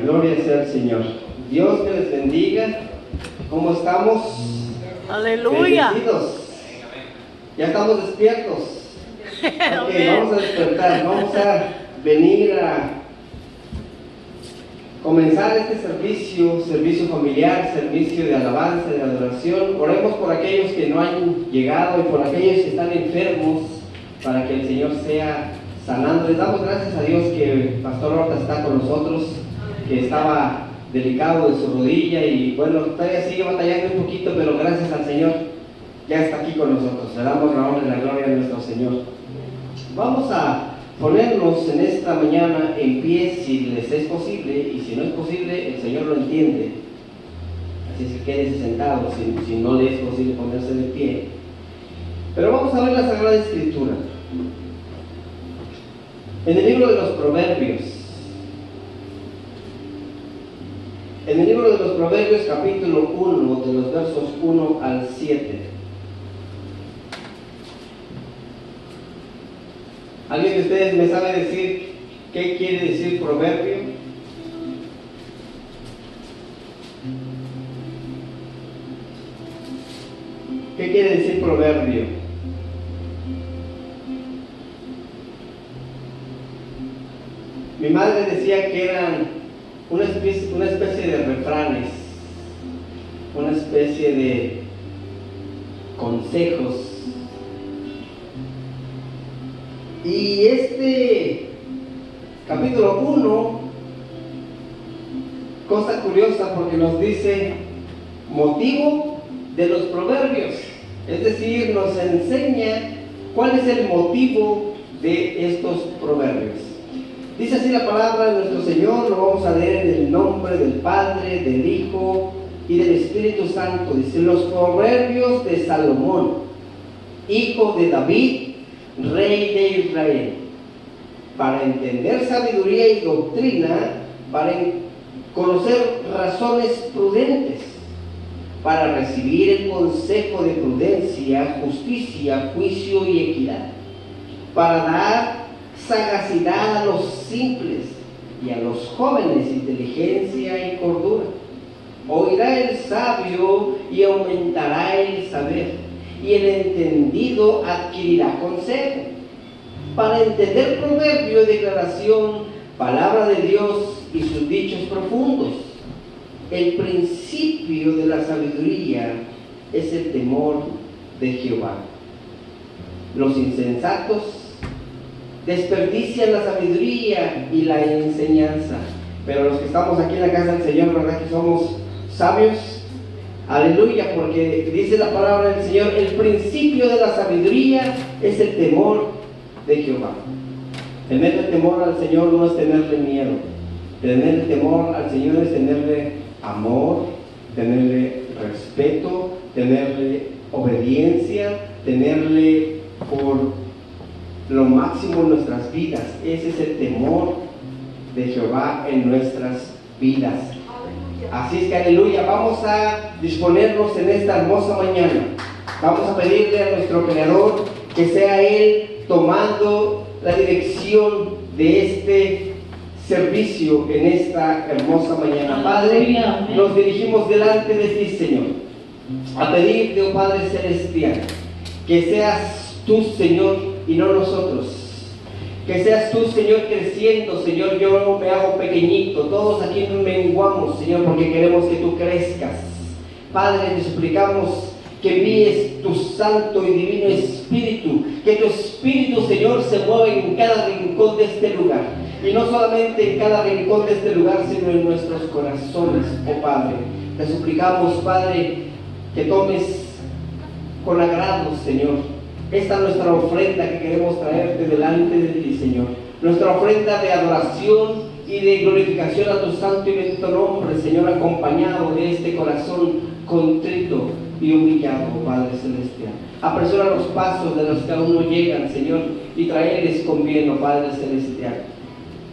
gloria sea al Señor. Dios que les bendiga. ¿Cómo estamos? Aleluya. Bendecidos. Ya estamos despiertos. Ok, vamos a despertar. Vamos a venir a comenzar este servicio, servicio familiar, servicio de alabanza, de adoración. Oremos por aquellos que no han llegado y por aquellos que están enfermos para que el Señor sea sanando. Les damos gracias a Dios que el Pastor Horta está con nosotros, que estaba delicado de su rodilla y bueno, todavía sigue batallando un poquito, pero gracias al Señor ya está aquí con nosotros. Le damos la honra y la gloria a nuestro Señor. Vamos a ponernos en esta mañana en pie si les es posible y si no es posible, el Señor lo entiende. Así es que quédese sentado si, si no le es posible ponerse de pie. Pero vamos a ver la Sagrada Escritura. En el libro de los Proverbios, en el libro de los Proverbios capítulo 1, de los versos 1 al 7. ¿Alguien de ustedes me sabe decir qué quiere decir proverbio? ¿Qué quiere decir proverbio? Mi madre decía que eran una especie, de refranes, una especie de consejos. Y este capítulo 1, cosa curiosa porque nos dice motivo de los proverbios, es decir, nos enseña cuál es el motivo de estos proverbios. Dice así la palabra de nuestro Señor, lo vamos a leer en el nombre del Padre, del Hijo y del Espíritu Santo. Dice los proverbios de Salomón, hijo de David, rey de Israel, para entender sabiduría y doctrina, para conocer razones prudentes, para recibir el consejo de prudencia, justicia, juicio y equidad, para dar sagacidad a los simples y a los jóvenes inteligencia y cordura. Oirá el sabio y aumentará el saber, y el entendido adquirirá consejo. Para entender proverbio, declaración, palabra de Dios y sus dichos profundos. El principio de la sabiduría es el temor de Jehová. Los insensatos desperdician la sabiduría y la enseñanza. Pero los que estamos aquí en la casa del Señor, ¿verdad que somos sabios? Aleluya, porque dice la palabra del Señor, el principio de la sabiduría es el temor de Jehová. Tenerle temor al Señor no es tenerle miedo. Tenerle temor al Señor es tenerle amor, tenerle respeto, tenerle obediencia, tenerle por lo máximo en nuestras vidas. Ese es el temor de Jehová en nuestras vidas. Así es que aleluya, vamos a disponernos en esta hermosa mañana. Vamos a pedirle a nuestro Creador que sea Él tomando la dirección de este servicio en esta hermosa mañana. Padre, nos dirigimos delante de ti, Señor, a pedirte, oh Padre Celestial, que seas tú, Señor, y no nosotros. Que seas tú, Señor, creciendo, Señor. Yo me hago pequeñito. Todos aquí nos menguamos, Señor, porque queremos que tú crezcas. Padre, te suplicamos que envíes tu santo y divino espíritu. Que tu espíritu, Señor, se mueva en cada rincón de este lugar. Y no solamente en cada rincón de este lugar, sino en nuestros corazones, oh Padre. Te suplicamos, Padre, que tomes con agrado, Señor, esta es nuestra ofrenda que queremos traerte delante de ti, Señor. Nuestra ofrenda de adoración y de glorificación a tu santo y bendito nombre, Señor, acompañado de este corazón contrito y humillado, Padre Celestial. Apresura los pasos de los que aún no llegan, Señor, y traerles con bien, oh Padre Celestial.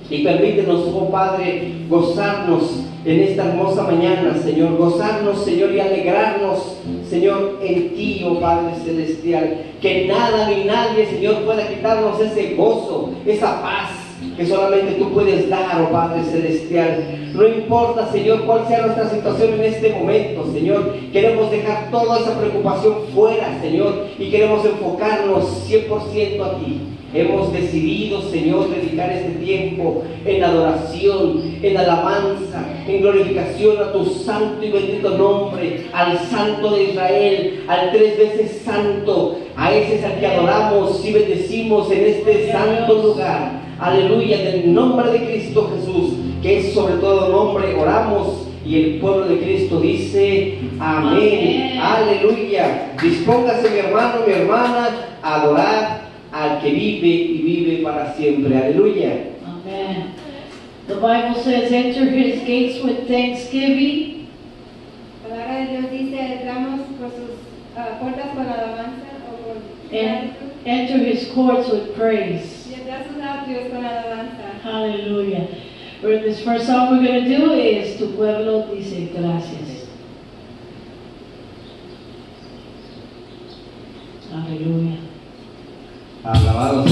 Y permítenos, oh Padre, gozarnos en esta hermosa mañana, Señor. Gozarnos, Señor, y alegrarnos, Señor, en ti, oh Padre Celestial. Que nada ni nadie, Señor, pueda quitarnos ese gozo, esa paz, que solamente tú puedes dar, oh Padre Celestial. No importa, Señor, cuál sea nuestra situación en este momento, Señor. Queremos dejar toda esa preocupación fuera, Señor, y queremos enfocarnos 100% a ti. Hemos decidido, Señor, dedicar este tiempo en adoración, en alabanza, en glorificación a tu santo y bendito nombre, al Santo de Israel, al tres veces santo. A ese es al que adoramos y bendecimos en este santo lugar. Aleluya, en el nombre de Cristo Jesús, que es sobre todo nombre, oramos. Y el pueblo de Cristo dice, amén. Aleluya. Dispóngase mi hermano, mi hermana, a adorar al que vive y vive para siempre. Aleluya. Amen. The Bible says, enter his gates with thanksgiving La palabra de Dios dice, entramos por sus ah, puertas con alabanza o por and enter his courts with praise. y entrar sus atrios con alabanza. Hallelujah. But this first song we're going to do is Tu pueblo dice gracias. Hallelujah. Alabado.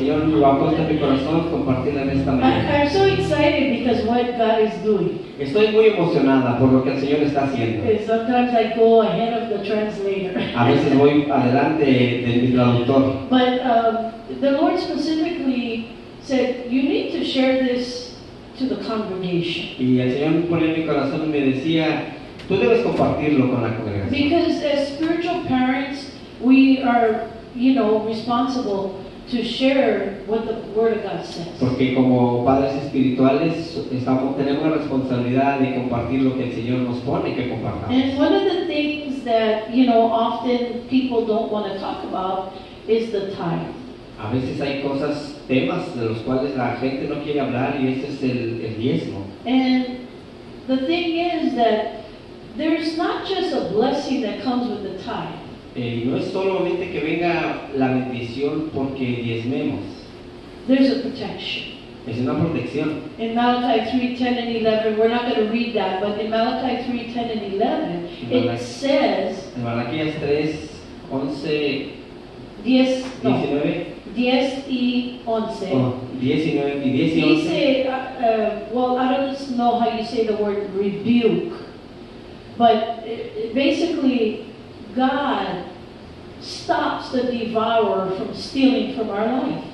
Señor lo ha puesto en mi corazón compartirla en esta I- mañana. I'm so excited because what God is doing. Estoy muy emocionada por lo que el Señor está haciendo. Sometimes I go ahead of the translator. A veces voy adelante de mi traductor. But um, the Lord specifically said, you need to share this to the congregation. Y el Señor en mi corazón y me decía, tú debes compartirlo con la congregación. Because as spiritual parents, we are, you know, responsible to share what the Word of God says. Porque como padres espirituales estamos, tenemos la responsabilidad de compartir lo que el Señor nos pone que compartamos. And one of the things that, you know, often people don't want to talk about is the tithe. A veces hay cosas, temas de los cuales la gente no quiere hablar y ese es el, el diezmo. And the thing is that there's not just a blessing that comes with the tithe. Eh, no es solamente que venga la bendición porque diezmemos, There's a protection. es una protección. In Malachi 3, 10 and 11, we're not going to read that, but in Malachi 3, 10 and 11, it Malachi. says, En Malaquías 3, 11, 10, no, 19, 10 y 11. oh, 19 y 10 y 11. Dice, uh, uh, well, I don't know how you say the word rebuke, but it basically, God stops the devourer from stealing from our life.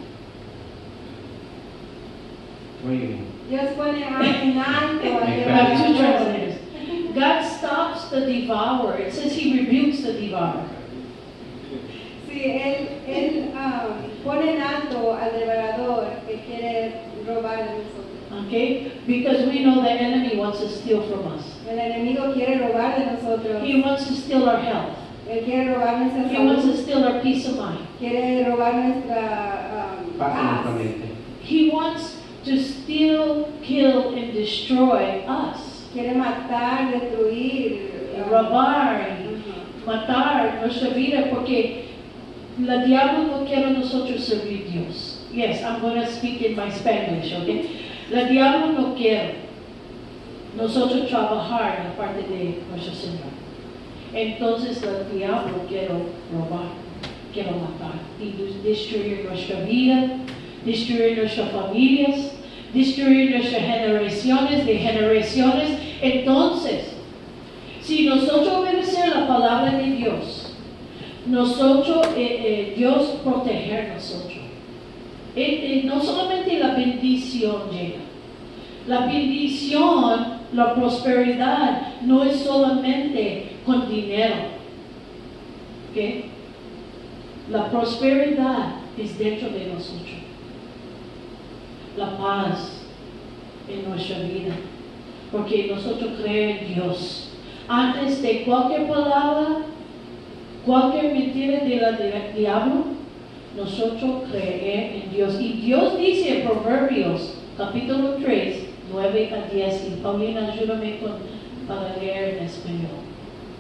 Muy bien. Dios pone en alto al I have two devorador. translators. God stops the devourer. It says he rebukes the devourer. Sí, él, él ah, pone en alto al devorador que quiere robar de nosotros. Okay? Because we know the enemy wants to steal from us. El enemigo quiere robar de nosotros. He wants to steal our health. Él quiere robar nuestra He wants to salud. steal our peace of mind. Quiere robar nuestra ah, Paz en paz. mente. He wants to steal, kill, and destroy us. Quiere matar, destruir. ah, Robar y Ujú. matar nuestra vida porque la diablo no quiere nosotros servir Dios. Yes, I'm going to speak in my Spanish, okay? La diablo no quiere nosotros trabajar en la parte de nuestro Señor. Entonces el diablo quiere robar, quiere matar y des- destruir nuestra vida, destruir nuestras familias, destruir nuestras generaciones de generaciones. Entonces, si nosotros obedecemos la palabra de Dios, nosotros, eh, eh, Dios proteger nosotros. No solamente la bendición llega, la bendición, la prosperidad no es solamente con dinero. ¿ok? La prosperidad es dentro de nosotros. La paz en nuestra vida. Porque nosotros creemos en Dios. Antes de cualquier palabra, cualquier mentira de del diablo, nosotros creer en Dios. Y Dios dice en Proverbios, capítulo 3, 9 a 10, y Paulina, ayúdame con, para leer en español.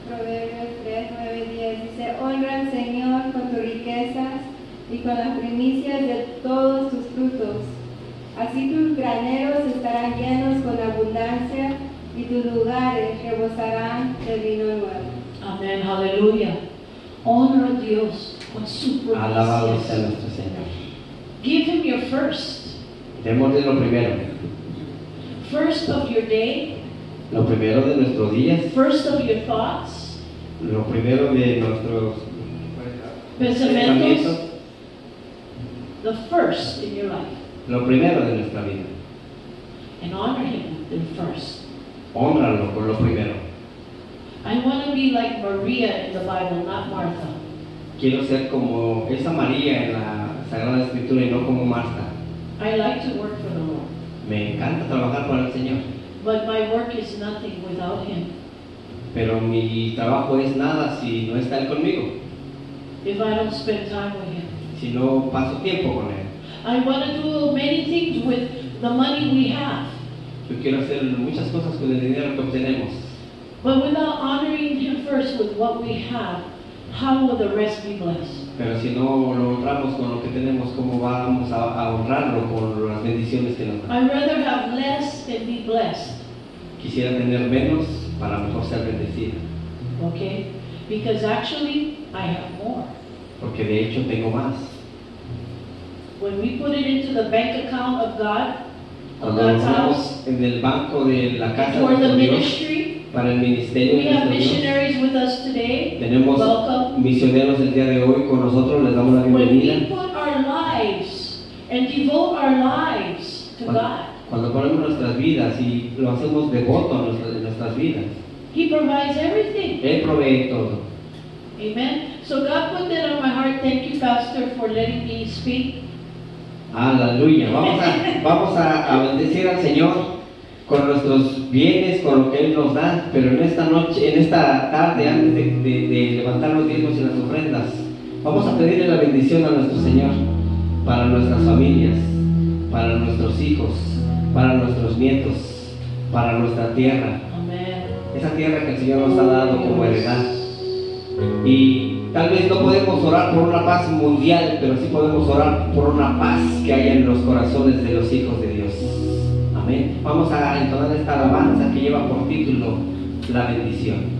Proverbios 3, 9, 10 dice, honra al Señor con tus riquezas y con las primicias de todos tus frutos. Así tus graneros estarán llenos con abundancia y tus lugares rebosarán de vino nuevo. Amén, aleluya. Honra a Dios con su Alabado sea nuestro Señor. Give him your first. Démosle lo primero. First of your day, Lo primero de nuestros días. first of your thoughts, Lo primero de nuestros pensamientos, the first in your life. Lo primero de nuestra vida. And honor him with the first. Honralo por lo primero. I want to be like Maria in the Bible, not Martha. Quiero ser como esa María en la Sagrada Escritura y no como Marta. I like to work for the Lord, Me encanta trabajar para el Señor, but my work is nothing without him. pero mi trabajo es nada si no está Él conmigo, If I don't spend time with him. si no paso tiempo con Él. I want to do many things with the money we have. Yo quiero hacer muchas cosas con el dinero que obtenemos. But without honoring Him first with what we have, how will the rest be blessed? Pero si no lo honramos con lo que tenemos, ¿cómo vamos a, a honrarlo con las bendiciones que nos da? I'd rather have less and be blessed, Quisiera tener menos para mejor ser bendecido. okay? Because actually, I have more. Porque de hecho tengo más. When we put it into the bank account of God, of God's house, en el banco de la casa for de the Dios, ministry, para el ministerio we have missionaries with us today. tenemos Welcome. misioneros el día de hoy con nosotros, les damos la When we bienvenida. put our lives and devote our lives to Cuando, God, cuando ponemos nuestras vidas y lo hacemos devoto en nuestras vidas, He provides everything. Él provee todo. Amen. So God put that on my heart. Thank you, Pastor, for letting me speak. Aleluya. Vamos a, vamos a, a bendecir al Señor con nuestros bienes, con lo que Él nos da, pero en esta noche, en esta tarde, antes de, de- de levantar los diezmos y las ofrendas, vamos a pedirle la bendición a nuestro Señor para nuestras familias, para nuestros hijos, para nuestros nietos, para nuestra tierra, esa tierra que el Señor nos ha dado como heredad. Y tal vez no podemos orar por una paz mundial, pero sí podemos orar por una paz que haya en los corazones de los hijos de Dios. Amén. Vamos a entonar esta alabanza que lleva por título La bendición.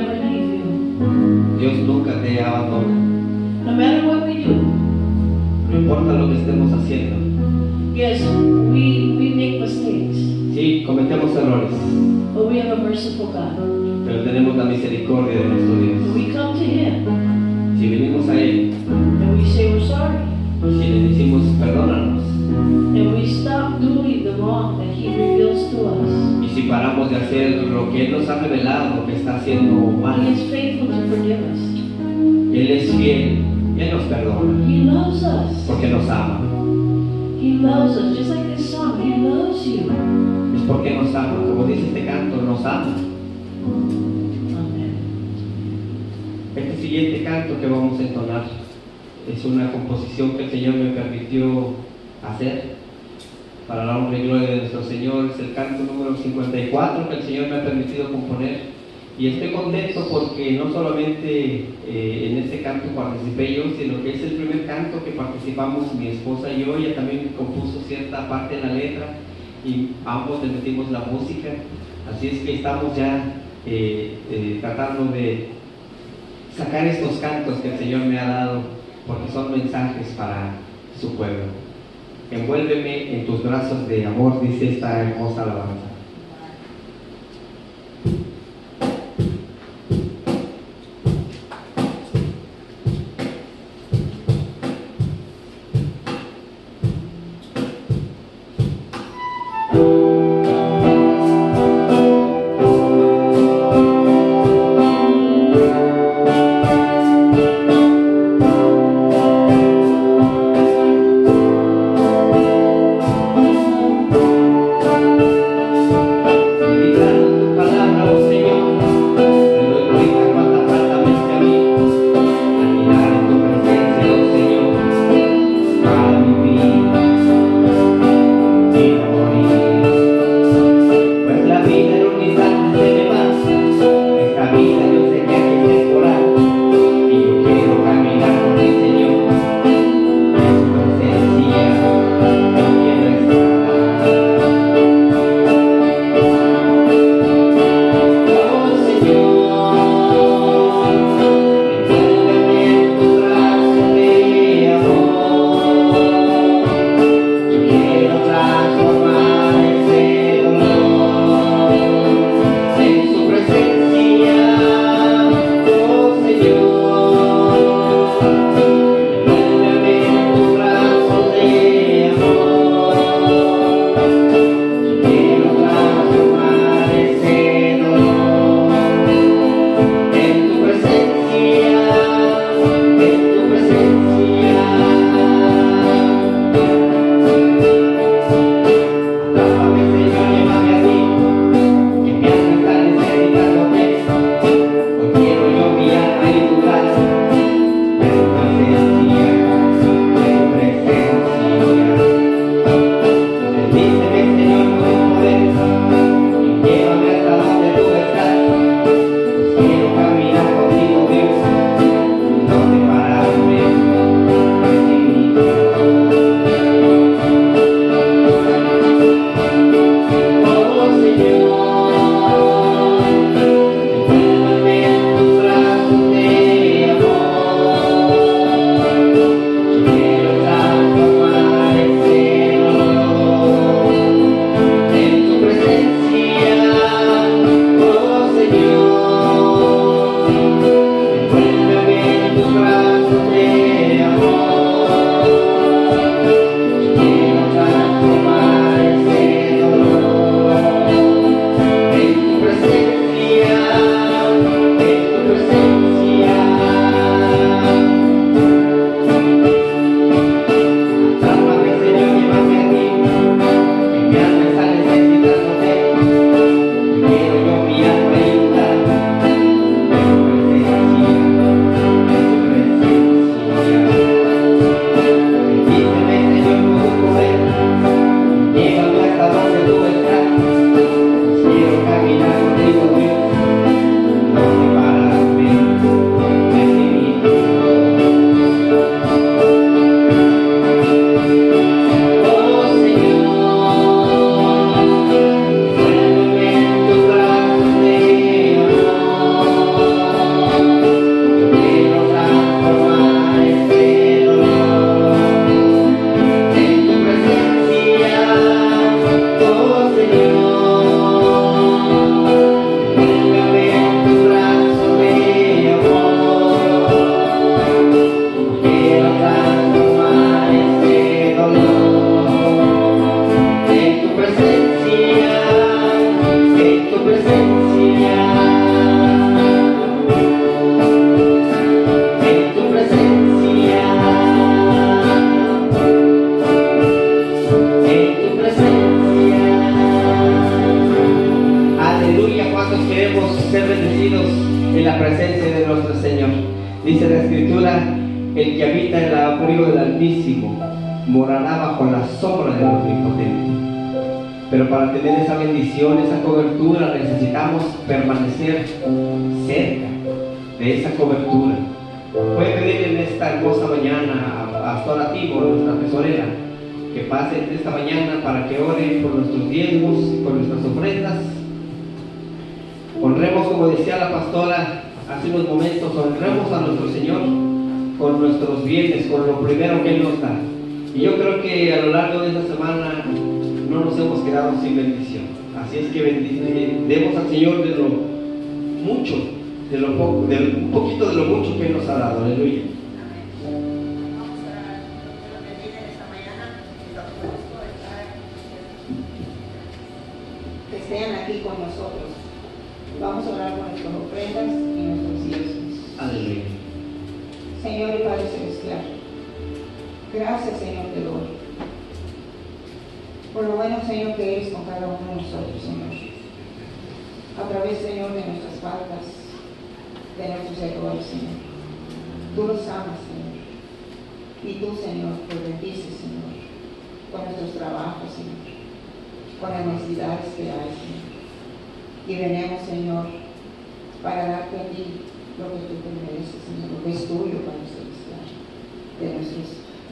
Never leave you. Dios nunca te abandona. No matter what we do, No importa lo que estemos haciendo. yes, we, we make mistakes, Sí, cometemos errores, but we have a merciful God. pero tenemos la misericordia de nuestro Dios. we come to Him Si venimos a Él si paramos de hacer lo que Él nos ha revelado que está haciendo mal. Él es fiel, Él nos perdona, porque nos ama, He loves us, just like this song. He loves you. es porque nos ama, como dice este canto, nos ama. Este siguiente canto que vamos a entonar es una composición que el Señor me permitió hacer para la honra y gloria de nuestro Señor. Es el canto número 54 que el Señor me ha permitido componer. Y estoy contento porque no solamente eh, en este canto participé yo, sino que es el primer canto que participamos mi esposa y yo. Ella también compuso cierta parte de la letra y ambos le metimos la música. Así es que estamos ya eh, eh, tratando de sacar estos cantos que el Señor me ha dado, porque son mensajes para su pueblo. Envuélveme en tus brazos de amor, dice esta hermosa alabanza.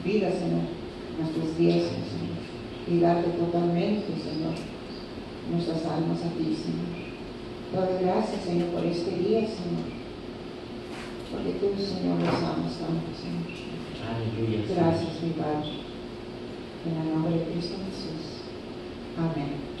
vidas, Señor, nuestros diezmos, Señor, y darte totalmente, Señor, nuestras almas a ti, Señor. Gracias, Señor, por este día, Señor, porque tú, Señor, nos amas tanto, Señor. Gracias, mi Padre. En el nombre de Cristo Jesús. Amén.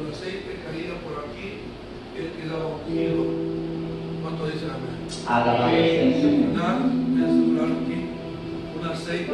El aceite caía por aquí, él quedaba ungido. ¿Cuánto dicen amén? Alabado sea el Señor. Voy a asegurar aquí un aceite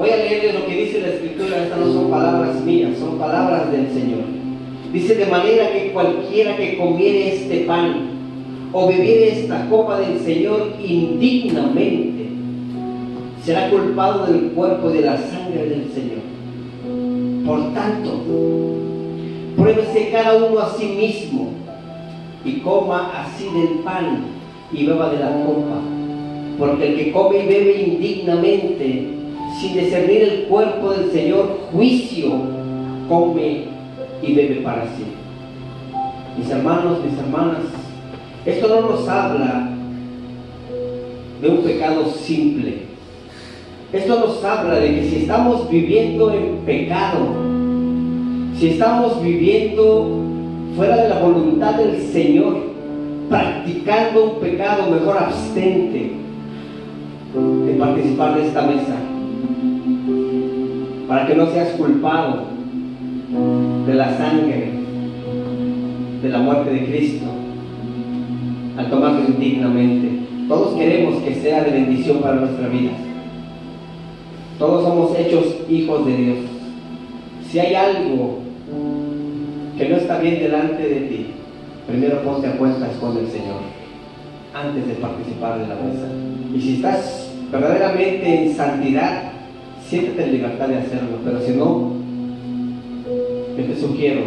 voy a leerles lo que dice la Escritura. Estas no son palabras mías, son palabras del Señor. Dice, de manera que cualquiera que comiere este pan o bebiere esta copa del Señor indignamente, será culpado del cuerpo y de la sangre del Señor. Por tanto, pruébese cada uno a sí mismo y coma así del pan y beba de la copa. Porque el que come y bebe indignamente, sin discernir el cuerpo del Señor, juicio come y bebe para sí. Mis hermanos, mis hermanas, esto no nos habla de un pecado simple. Esto nos habla de que si estamos viviendo en pecado, si estamos viviendo fuera de la voluntad del Señor, practicando un pecado, mejor abstente de participar de esta mesa, para que no seas culpado de la sangre, de la muerte de Cristo al tomarlo indignamente. Todos queremos que sea de bendición para nuestra vida. Todos somos hechos hijos de Dios. Si hay algo que no está bien delante de ti, primero ponte a cuentas con el Señor antes de participar de la mesa. Y si estás verdaderamente en santidad, siéntete en libertad de hacerlo, pero si no, yo te sugiero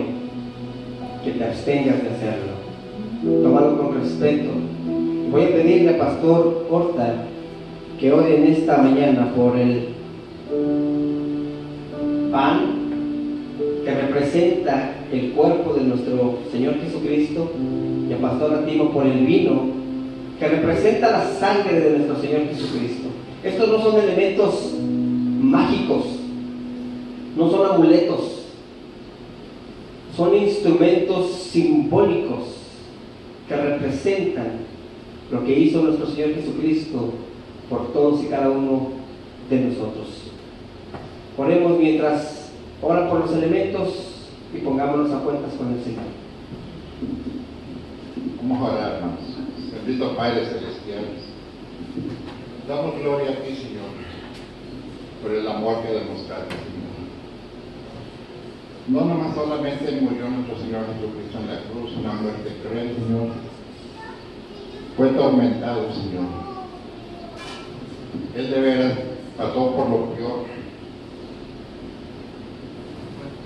que te abstengas de hacerlo. Tómalo con respeto. Voy a pedirle al pastor Horta que ore en esta mañana por el pan que representa el cuerpo de nuestro Señor Jesucristo y al pastor Antimo por el vino que representa la sangre de nuestro Señor Jesucristo. Estos no son elementos mágicos, no son amuletos, son instrumentos simbólicos que representan lo que hizo nuestro Señor Jesucristo por todos y cada uno de nosotros. Oremos mientras ora por los elementos y pongámonos a cuentas con el Señor. Vamos a orar, hermanos. Bendito Padre Celestial. Damos gloria a ti, Señor, por el amor que demostraste, Señor. No nomás solamente murió nuestro Señor Jesucristo en la cruz, una muerte cruel, Señor. Fue atormentado, Señor. Él de veras pasó por lo peor.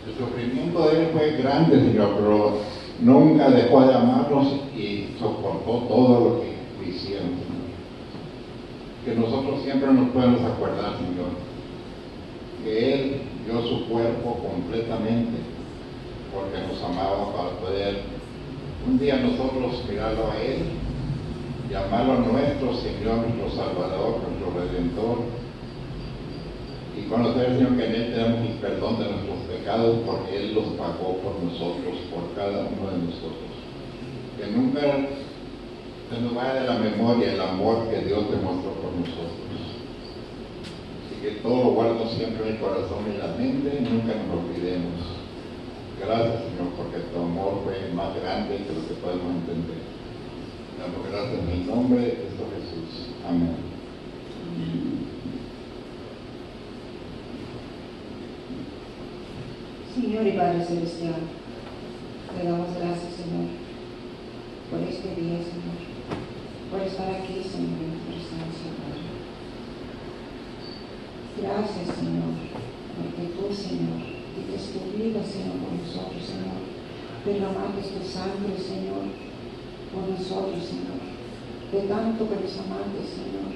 El sufrimiento de él fue grande, Señor, pero nunca dejó de amarnos y soportó todo lo que hicieron, Señor. Que nosotros siempre nos podemos acordar, Señor, que Él dio su cuerpo completamente porque nos amaba para poder un día nosotros mirarlo a Él, llamarlo nuestro Señor, nuestro Salvador, nuestro Redentor, y conocer, Señor, que en Él tenemos el perdón de nuestros pecados porque Él los pagó por nosotros, por cada uno de nosotros. Que nunca se nos vaya de la memoria el amor que Dios demostró por nosotros. Que todo lo guardo siempre en el corazón y en la mente, nunca nos olvidemos. Gracias, Señor, porque tu amor fue más grande que lo que podemos entender. Damos gracias en el nombre de Cristo Jesús. Amén. Señor y Padre Celestial, te damos gracias, Señor, por este día, Señor, por estar aquí, Señor, en tu presencia, Padre. Gracias, Señor, porque tú, Señor, dices tu vida, Señor, por nosotros, Señor. Derramaste tu sangre, Señor, por nosotros, Señor. De tanto que nos amaste, Señor.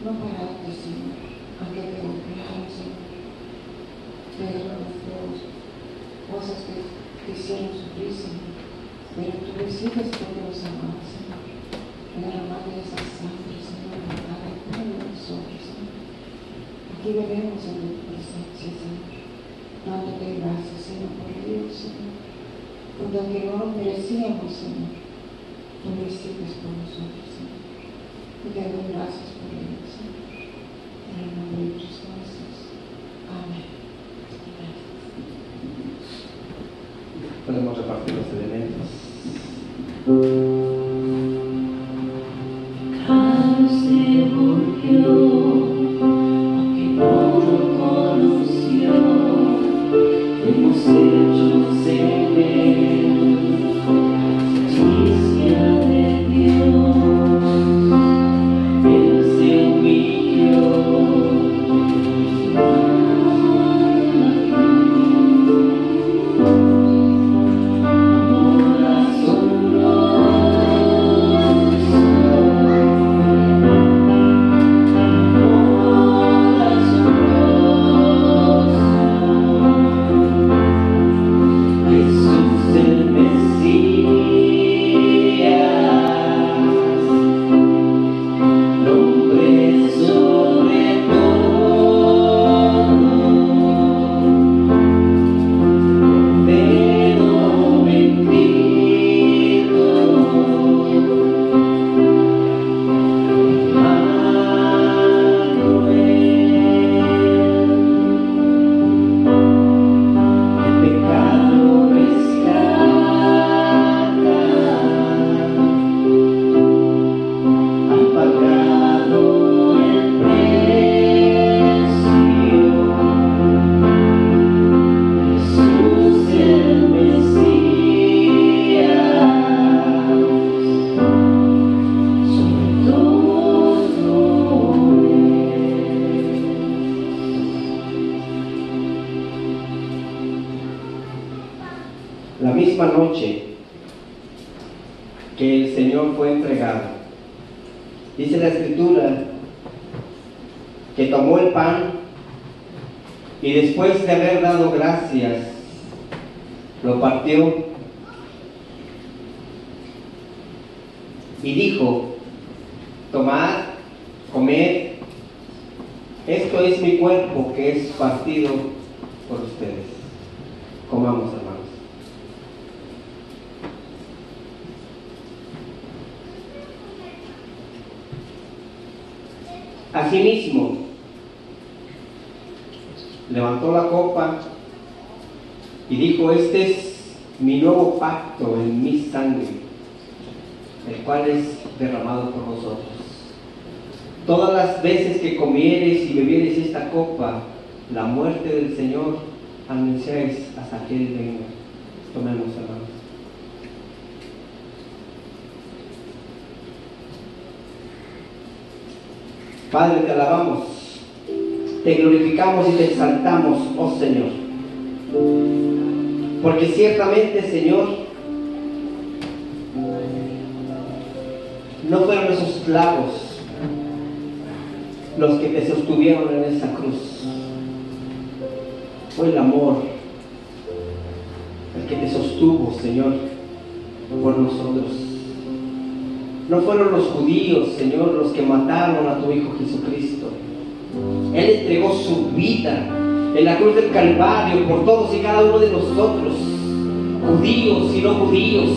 No paraste, Señor, aunque te golpearon, Señor nuestras cosas que te hicieron sufrir, Señor. Pero tú recibes porque los amamos, Señor. Derramar de esa sangre, Señor, en cada uno de nosotros, Señor. Aquí veremos en tu presencia, Señor. Dándote gracias, Señor, por Dios, Señor. Porque aunque no lo merecíamos, Señor, tú lo recibes por nosotros, Señor. Y te doy gracias por ello, Señor. En el nombre de dijo, este es mi nuevo pacto en mi sangre, el cual es derramado por vosotros. Todas las veces que comieres y bebieres esta copa, la muerte del Señor anunciáis hasta que Él venga. Tomemos, hermanos. Padre, te alabamos, te glorificamos y te exaltamos, oh Señor. Porque ciertamente, Señor, no fueron esos clavos los que te sostuvieron en esa cruz. Fue el amor el que te sostuvo, Señor, por nosotros. No fueron los judíos, Señor, los que mataron a tu Hijo Jesucristo. Él entregó su vida en la cruz del Calvario por todos y cada uno de nosotros, judíos y no judíos.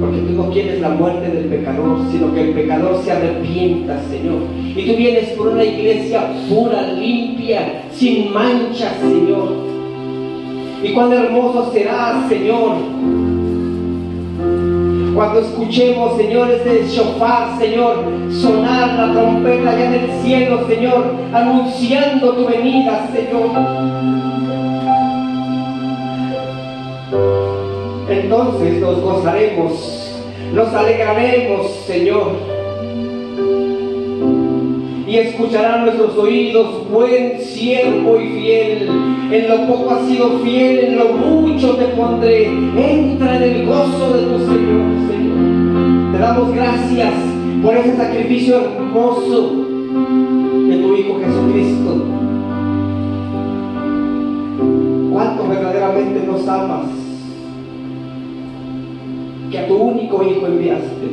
Porque tú no quieres la muerte del pecador, sino que el pecador se arrepienta, Señor. Y tú vienes por una iglesia pura, limpia, sin mancha, Señor. Y cuán hermoso será, Señor, cuando escuchemos, Señor, ese shofar, Señor, sonar la trompeta allá en el cielo, Señor, anunciando tu venida, Señor. Entonces nos gozaremos, nos alegraremos, Señor. Y escucharán nuestros oídos, buen siervo y fiel. En lo poco has sido fiel, en lo mucho te pondré. Entra en el gozo de tu Señor. Te damos gracias por ese sacrificio hermoso de tu Hijo Jesucristo. ¿Cuánto verdaderamente nos amas? Que a tu único Hijo enviaste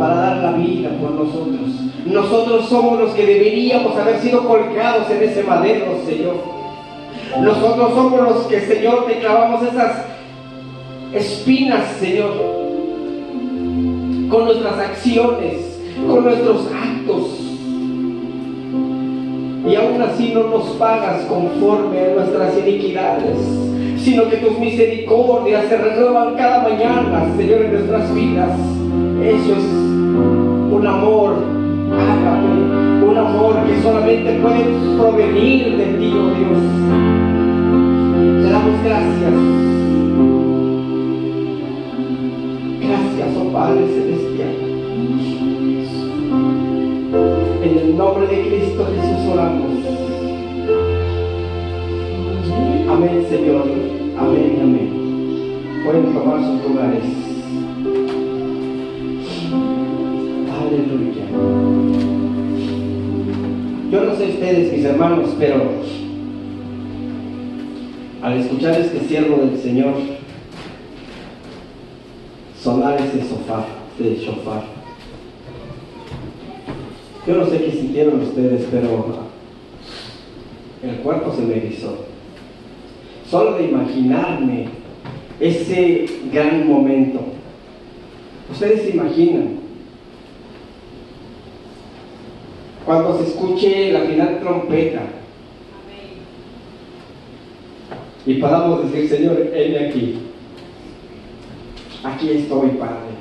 para dar la vida por nosotros. Nosotros somos los que deberíamos haber sido colgados en ese madero, Señor. Nosotros somos los que, Señor, te clavamos esas espinas, Señor, con nuestras acciones, con nuestros actos. Y aún así no nos pagas conforme a nuestras iniquidades, sino que tus misericordias se renuevan cada mañana, Señor, en nuestras vidas. Eso es un amor ágape, un amor que solamente puede provenir de ti, oh Dios. Te damos gracias. Gracias, oh Padre Celestial. En el nombre de Cristo Jesús oramos. Amén, Señor. Amén, amén. Pueden tomar sus lugares. Aleluya. Yo no sé ustedes, mis hermanos, pero al escuchar este siervo del Señor sonar ese sofá, ese shofar, yo no sé qué sintieron ustedes, pero el cuerpo se me erizó. Solo de imaginarme ese gran momento. Ustedes se imaginan cuando se escuche la final trompeta y podamos decir, Señor, heme aquí. Aquí estoy, Padre.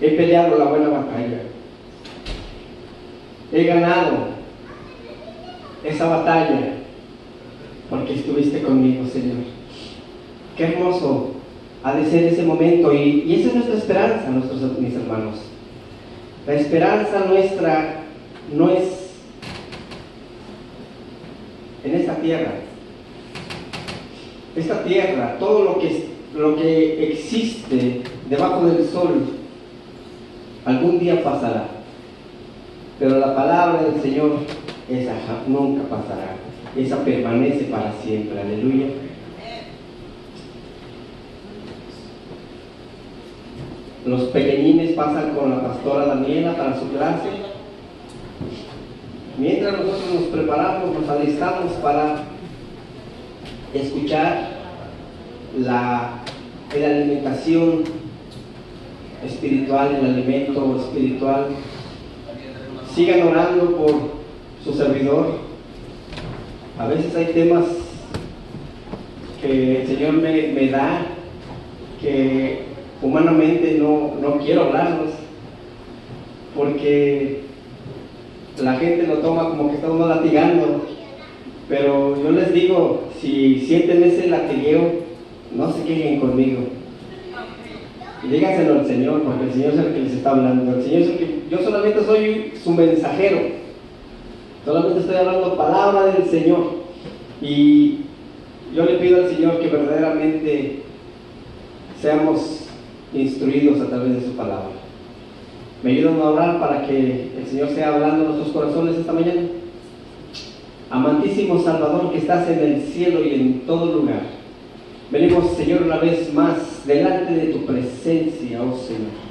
He peleado la buena batalla. He ganado esa batalla porque estuviste conmigo, Señor. Qué hermoso ha de ser ese momento y, y esa es nuestra esperanza, nuestros, mis hermanos. La esperanza nuestra no es en esta tierra. esta tierra, todo lo que, lo que existe debajo del sol, algún día pasará. Pero la palabra del Señor, esa nunca pasará. Esa permanece para siempre. Aleluya. Los pequeñines pasan con la pastora Daniela para su clase. Mientras nosotros nos preparamos, nos alistamos para escuchar la, la alimentación espiritual, el alimento espiritual. Sigan orando por su servidor. A veces hay temas que el Señor me, me da que humanamente no, no quiero hablarlos porque la gente lo toma como que uno latigando. Pero yo les digo, si sienten ese latigueo, no se quejen conmigo. Dígaselo al Señor, porque el Señor es el que les está hablando. El Señor es el que, yo solamente soy su mensajero. Solamente estoy hablando palabra del Señor. Y yo le pido al Señor que verdaderamente seamos instruidos a través de su palabra. ¿Me ayudan a orar para que el Señor sea hablando en nuestros corazones esta mañana? Amantísimo Salvador que estás en el cielo y en todo lugar. Venimos, Señor, una vez más delante de tu presencia, oh Señor.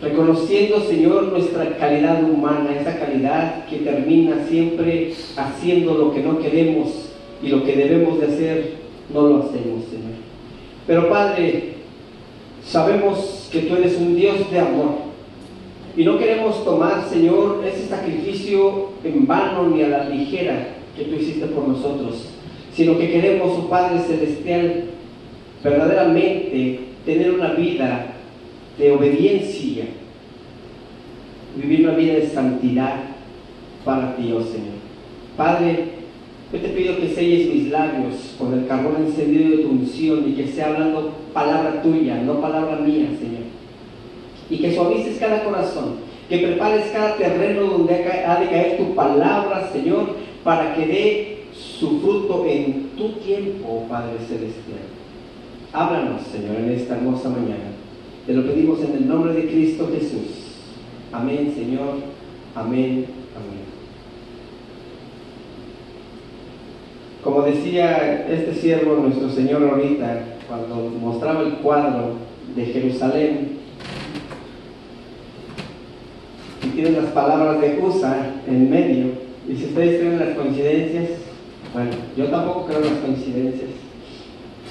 Reconociendo, Señor, nuestra calidad humana, esa calidad que termina siempre haciendo lo que no queremos y lo que debemos de hacer, no lo hacemos, Señor. Pero Padre, sabemos que tú eres un Dios de amor. Y no queremos tomar, Señor, ese sacrificio en vano ni a la ligera que tú hiciste por nosotros, sino que queremos, oh Padre Celestial, verdaderamente tener una vida de obediencia, vivir una vida de santidad para ti, oh Señor. Padre, yo te pido que selles mis labios con el carbón encendido de tu unción y que sea hablando palabra tuya, no palabra mía, Señor y que suavices cada corazón, que prepares cada terreno donde ha de caer tu palabra, Señor, para que dé su fruto en tu tiempo, Padre Celestial. Háblanos, Señor, en esta hermosa mañana. Te lo pedimos en el nombre de Cristo Jesús. Amén, Señor. Amén. Amén. Como decía este siervo, nuestro Señor ahorita, cuando mostraba el cuadro de Jerusalén, y tienen las palabras de USA en medio. Y si ustedes creen las coincidencias, bueno, yo tampoco creo en las coincidencias.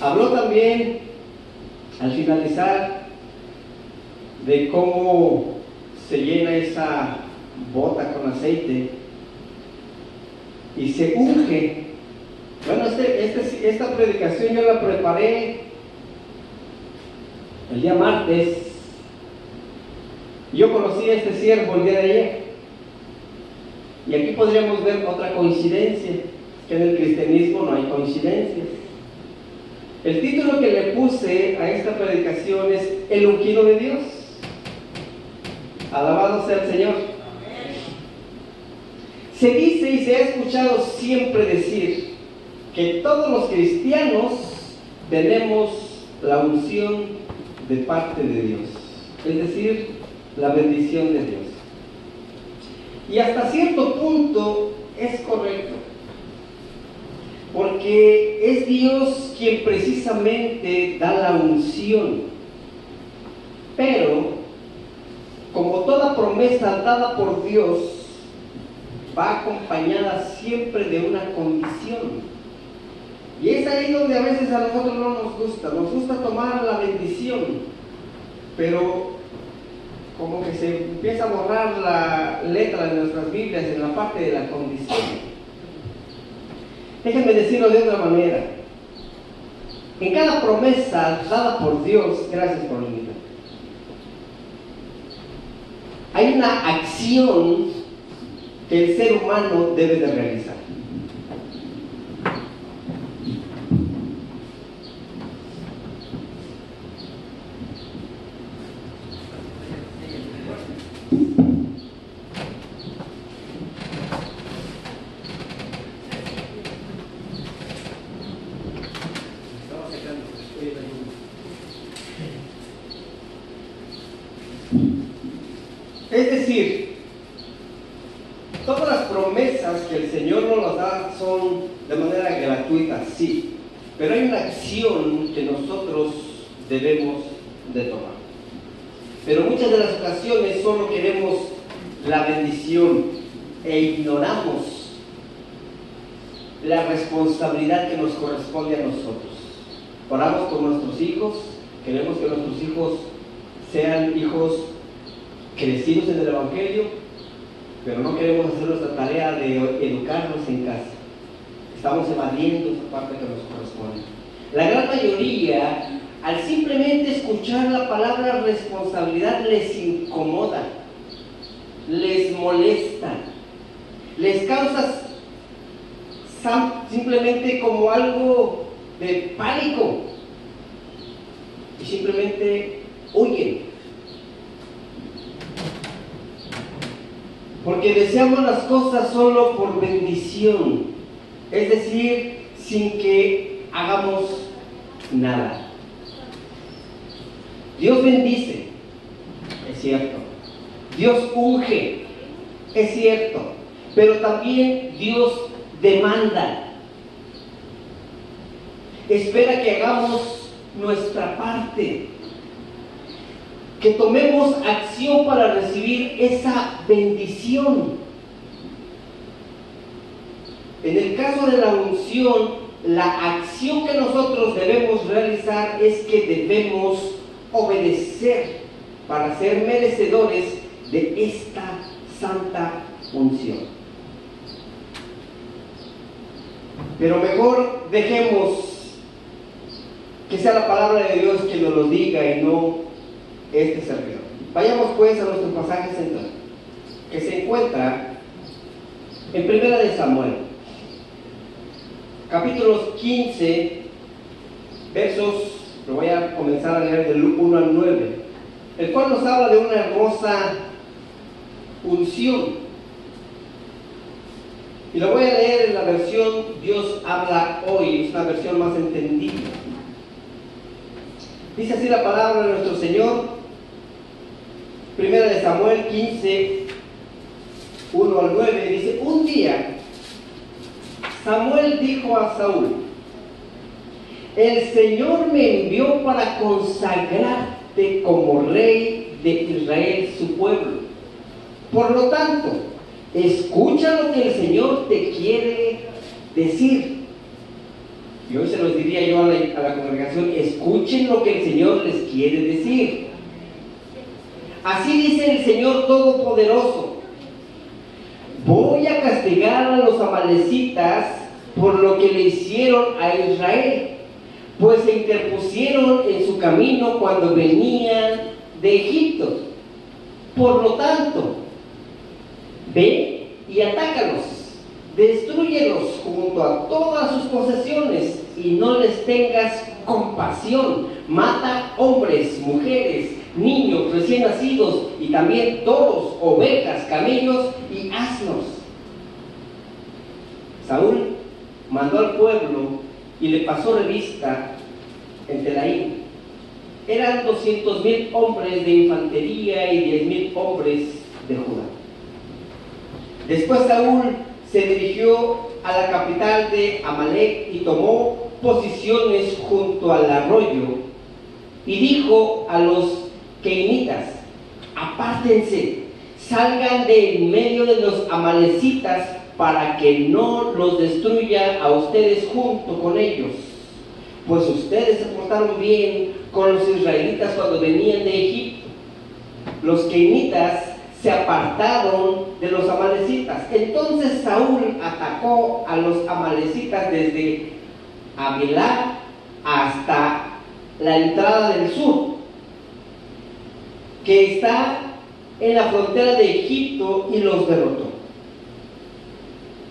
Habló también, al finalizar, de cómo se llena esa bota con aceite y se unge. Bueno, este, este, esta predicación yo la preparé el día martes yo conocí a este siervo el día de ayer. Y aquí podríamos ver otra coincidencia, que en el cristianismo no hay coincidencias. El título que le puse a esta predicación es El ungido de Dios. Alabado sea el Señor. Se dice y se ha escuchado siempre decir que todos los cristianos tenemos la unción de parte de Dios. Es decir, la bendición de Dios. Y hasta cierto punto es correcto, porque es Dios quien precisamente da la unción. Pero, como toda promesa dada por Dios, va acompañada siempre de una condición. Y es ahí donde a veces a nosotros no nos gusta, nos gusta tomar la bendición, pero como que se empieza a borrar la letra de nuestras Biblias en la parte de la condición. Déjenme decirlo de otra manera. En cada promesa dada por Dios, gracias por el hay una acción que el ser humano debe de realizar. La acción que nosotros debemos realizar es que debemos obedecer para ser merecedores de esta santa unción. Pero mejor dejemos que sea la palabra de Dios que nos lo diga y no este servidor. Vayamos pues a nuestro pasaje central, que se encuentra en Primera de Samuel, capítulos 15, versos, lo voy a comenzar a leer del 1 al 9, el cual nos habla de una hermosa unción. Y lo voy a leer en la versión Dios habla hoy, es una versión más entendida. Dice así la palabra de nuestro Señor, Primera de Samuel 15, 1 al 9, dice, un día Samuel dijo a Saúl, el Señor me envió para consagrarte como rey de Israel, su pueblo. Por lo tanto, escucha lo que el Señor te quiere decir. Y hoy se los diría yo a la, a la congregación, escuchen lo que el Señor les quiere decir. Así dice el Señor Todopoderoso. Voy a castigar a los amalecitas por lo que le hicieron a Israel, pues se interpusieron en su camino cuando venían de Egipto. Por lo tanto, ve y atácalos, destruyelos junto a todas sus posesiones y no les tengas compasión. Mata hombres, mujeres, niños recién nacidos y también toros, ovejas, camellos y asnos. Saúl mandó al pueblo y le pasó revista en Telaín. Eran 200 mil hombres de infantería y 10 mil hombres de Judá. Después Saúl se dirigió a la capital de Amalek y tomó posiciones junto al arroyo y dijo a los Keinitas, apártense, salgan de en medio de los amalecitas para que no los destruya a ustedes junto con ellos. Pues ustedes se portaron bien con los israelitas cuando venían de Egipto. Los keinitas se apartaron de los amalecitas. Entonces Saúl atacó a los amalecitas desde Avilá hasta la entrada del sur que está en la frontera de Egipto y los derrotó.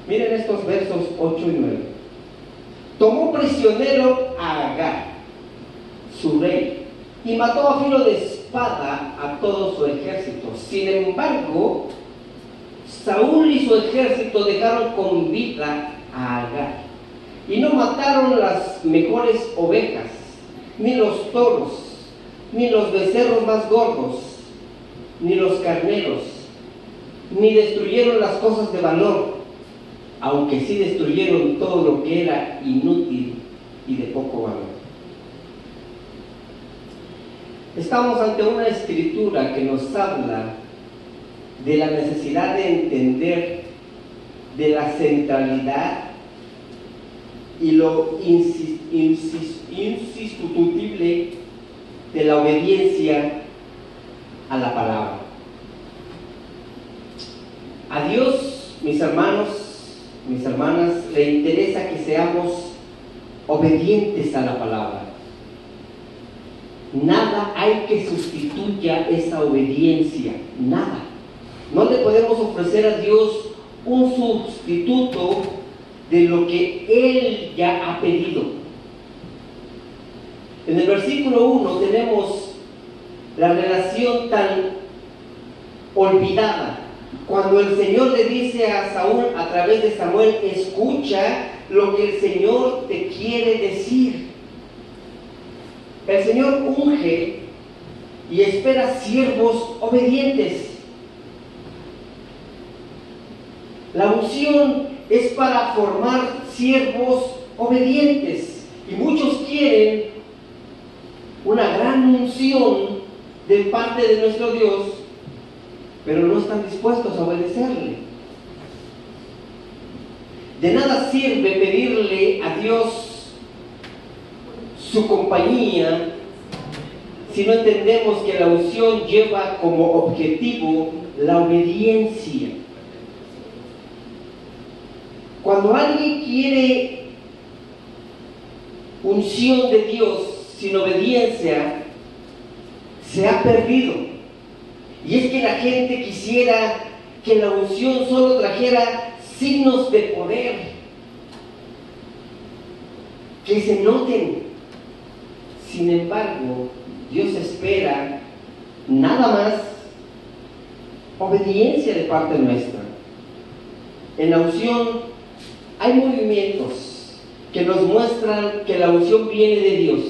Miren estos versos 8 y 9. Tomó prisionero a Agar, su rey, y mató a filo de espada a todo su ejército. Sin embargo, Saúl y su ejército dejaron con vida a Agar y no mataron las mejores ovejas, ni los toros, ni los becerros más gordos. Ni los carneros, ni destruyeron las cosas de valor, aunque sí destruyeron todo lo que era inútil y de poco valor. Estamos ante una escritura que nos habla de la necesidad de entender de la centralidad y lo insustituible de la obediencia a la palabra. A Dios, mis hermanos, mis hermanas, le interesa que seamos obedientes a la palabra. Nada hay que sustituya esa obediencia, nada. No le podemos ofrecer a Dios un sustituto de lo que Él ya ha pedido. En el versículo 1 tenemos la relación tan olvidada. Cuando el Señor le dice a Saúl a través de Samuel, escucha lo que el Señor te quiere decir. El Señor unge y espera siervos obedientes. La unción es para formar siervos obedientes. Y muchos quieren una gran unción de parte de nuestro Dios, pero no están dispuestos a obedecerle. De nada sirve pedirle a Dios su compañía si no entendemos que la unción lleva como objetivo la obediencia. Cuando alguien quiere unción de Dios sin obediencia, se ha perdido. Y es que la gente quisiera que la unción solo trajera signos de poder, que se noten. Sin embargo, Dios espera nada más obediencia de parte nuestra. En la unción hay movimientos que nos muestran que la unción viene de Dios.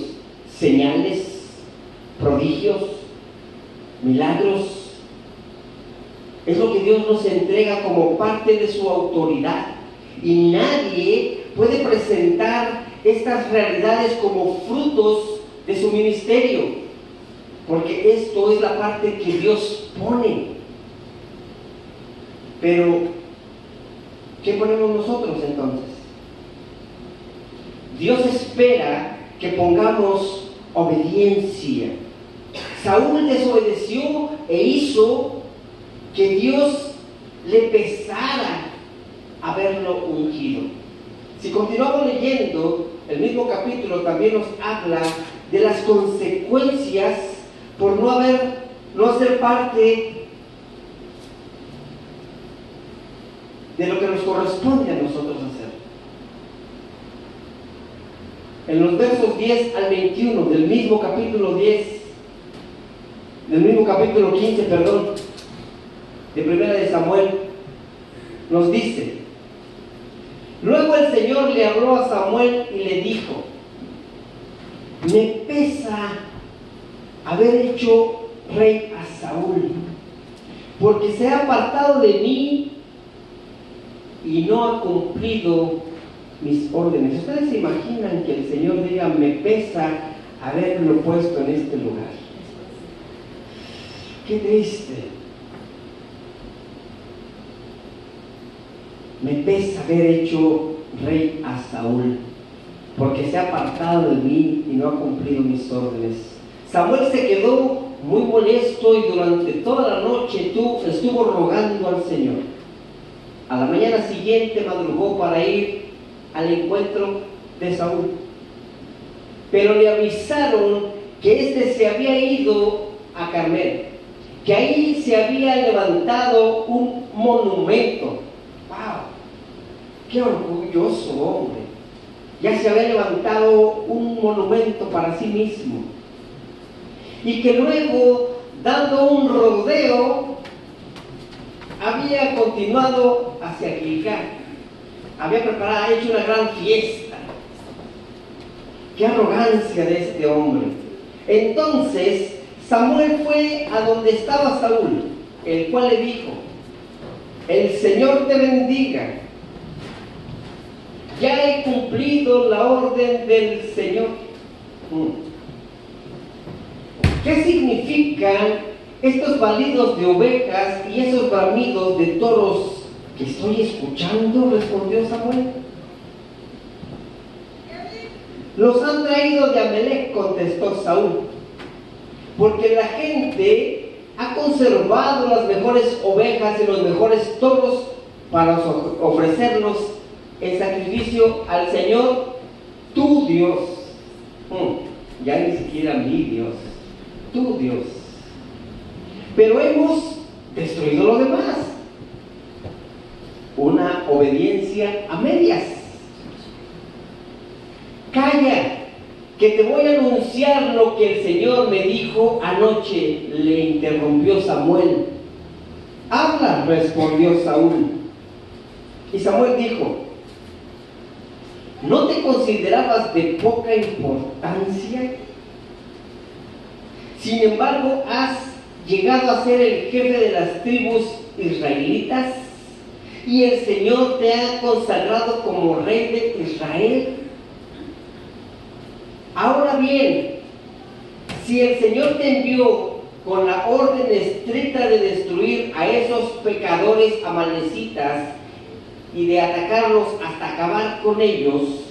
Señales, prodigios, milagros. Es lo que Dios nos entrega como parte de su autoridad. Y nadie puede presentar estas realidades como frutos de su ministerio. Porque esto es la parte que Dios pone. Pero, ¿qué ponemos nosotros entonces? Dios espera que pongamos obediencia. Saúl desobedeció e hizo que Dios le pesara haberlo ungido. Si continuamos leyendo, el mismo capítulo también nos habla de las consecuencias por no haber, no hacer parte de lo que nos corresponde a nosotros hacer. En los versos 10 al 21 del mismo capítulo 10, del mismo capítulo 15, perdón, de primera de Samuel, nos dice, luego el Señor le habló a Samuel y le dijo, me pesa haber hecho rey a Saúl, porque se ha apartado de mí y no ha cumplido mis órdenes. ¿Ustedes se imaginan que el Señor diga, me pesa haberlo puesto en este lugar? Qué triste. Me pesa haber hecho rey a Saúl, porque se ha apartado de mí y no ha cumplido mis órdenes. Samuel se quedó muy molesto y durante toda la noche tu- estuvo rogando al Señor. A la mañana siguiente madrugó para ir al encuentro de Saúl. Pero le avisaron que éste se había ido a Carmel, que ahí se había levantado un monumento. ¡Wow! ¡Qué orgulloso hombre! Ya se había levantado un monumento para sí mismo. Y que luego, dando un rodeo, había continuado hacia Gilgal. Había preparado, hecho una gran fiesta. Qué arrogancia de este hombre. Entonces Samuel fue a donde estaba Saúl, el cual le dijo, el Señor te bendiga. Ya he cumplido la orden del Señor. Mm. ¿Qué significan estos balidos de ovejas y esos bramidos de toros que estoy escuchando? respondió Samuel. Los han traído de Amelec, contestó Saúl, porque la gente ha conservado las mejores ovejas y los mejores toros para ofrecerlos en sacrificio al Señor, tu Dios. Mm, ya ni siquiera mi Dios, tu Dios. Pero hemos destruido lo demás. Una obediencia a medias. Calla, que te voy a anunciar lo que el Señor me dijo anoche, le interrumpió Samuel. Habla, respondió Saúl. Y Samuel dijo, ¿no te considerabas de poca importancia? Sin embargo, has llegado a ser el jefe de las tribus israelitas y el Señor te ha consagrado como rey de Israel. Ahora bien, si el Señor te envió con la orden estricta de destruir a esos pecadores amalecitas y de atacarlos hasta acabar con ellos,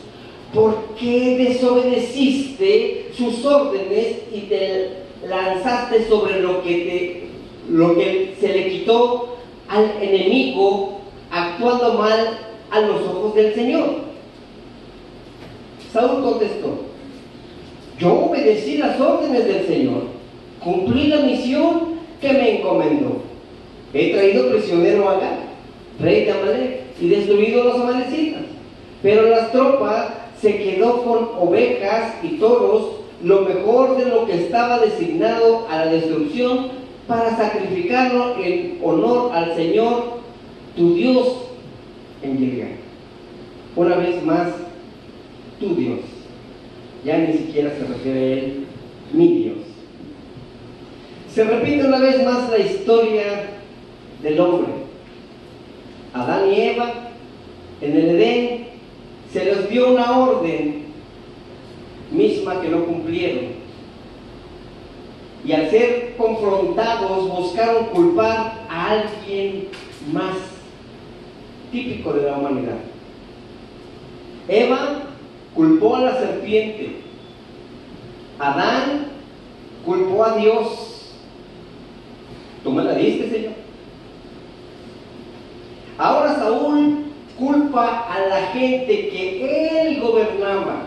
¿por qué desobedeciste sus órdenes y te lanzaste sobre lo que, te, lo que se le quitó al enemigo actuando mal a los ojos del Señor. Saúl contestó, yo obedecí las órdenes del Señor, cumplí la misión que me encomendó. He traído prisionero a Agar, rey de Amalek, y destruido a los amalecitas. Pero las tropas se quedó con ovejas y toros lo mejor de lo que estaba designado a la destrucción para sacrificarlo en honor al Señor, tu Dios, en Gilgal. Una vez más, tu Dios. Ya ni siquiera se refiere a él, mi Dios. Se repite una vez más la historia del hombre. Adán y Eva, en el Edén, se les dio una orden misma que no cumplieron. Y al ser confrontados buscaron culpar a alguien más típico de la humanidad. Eva culpó a la serpiente. Adán culpó a Dios. ¿Tú me la diste, Señor? Ahora Saúl culpa a la gente que él gobernaba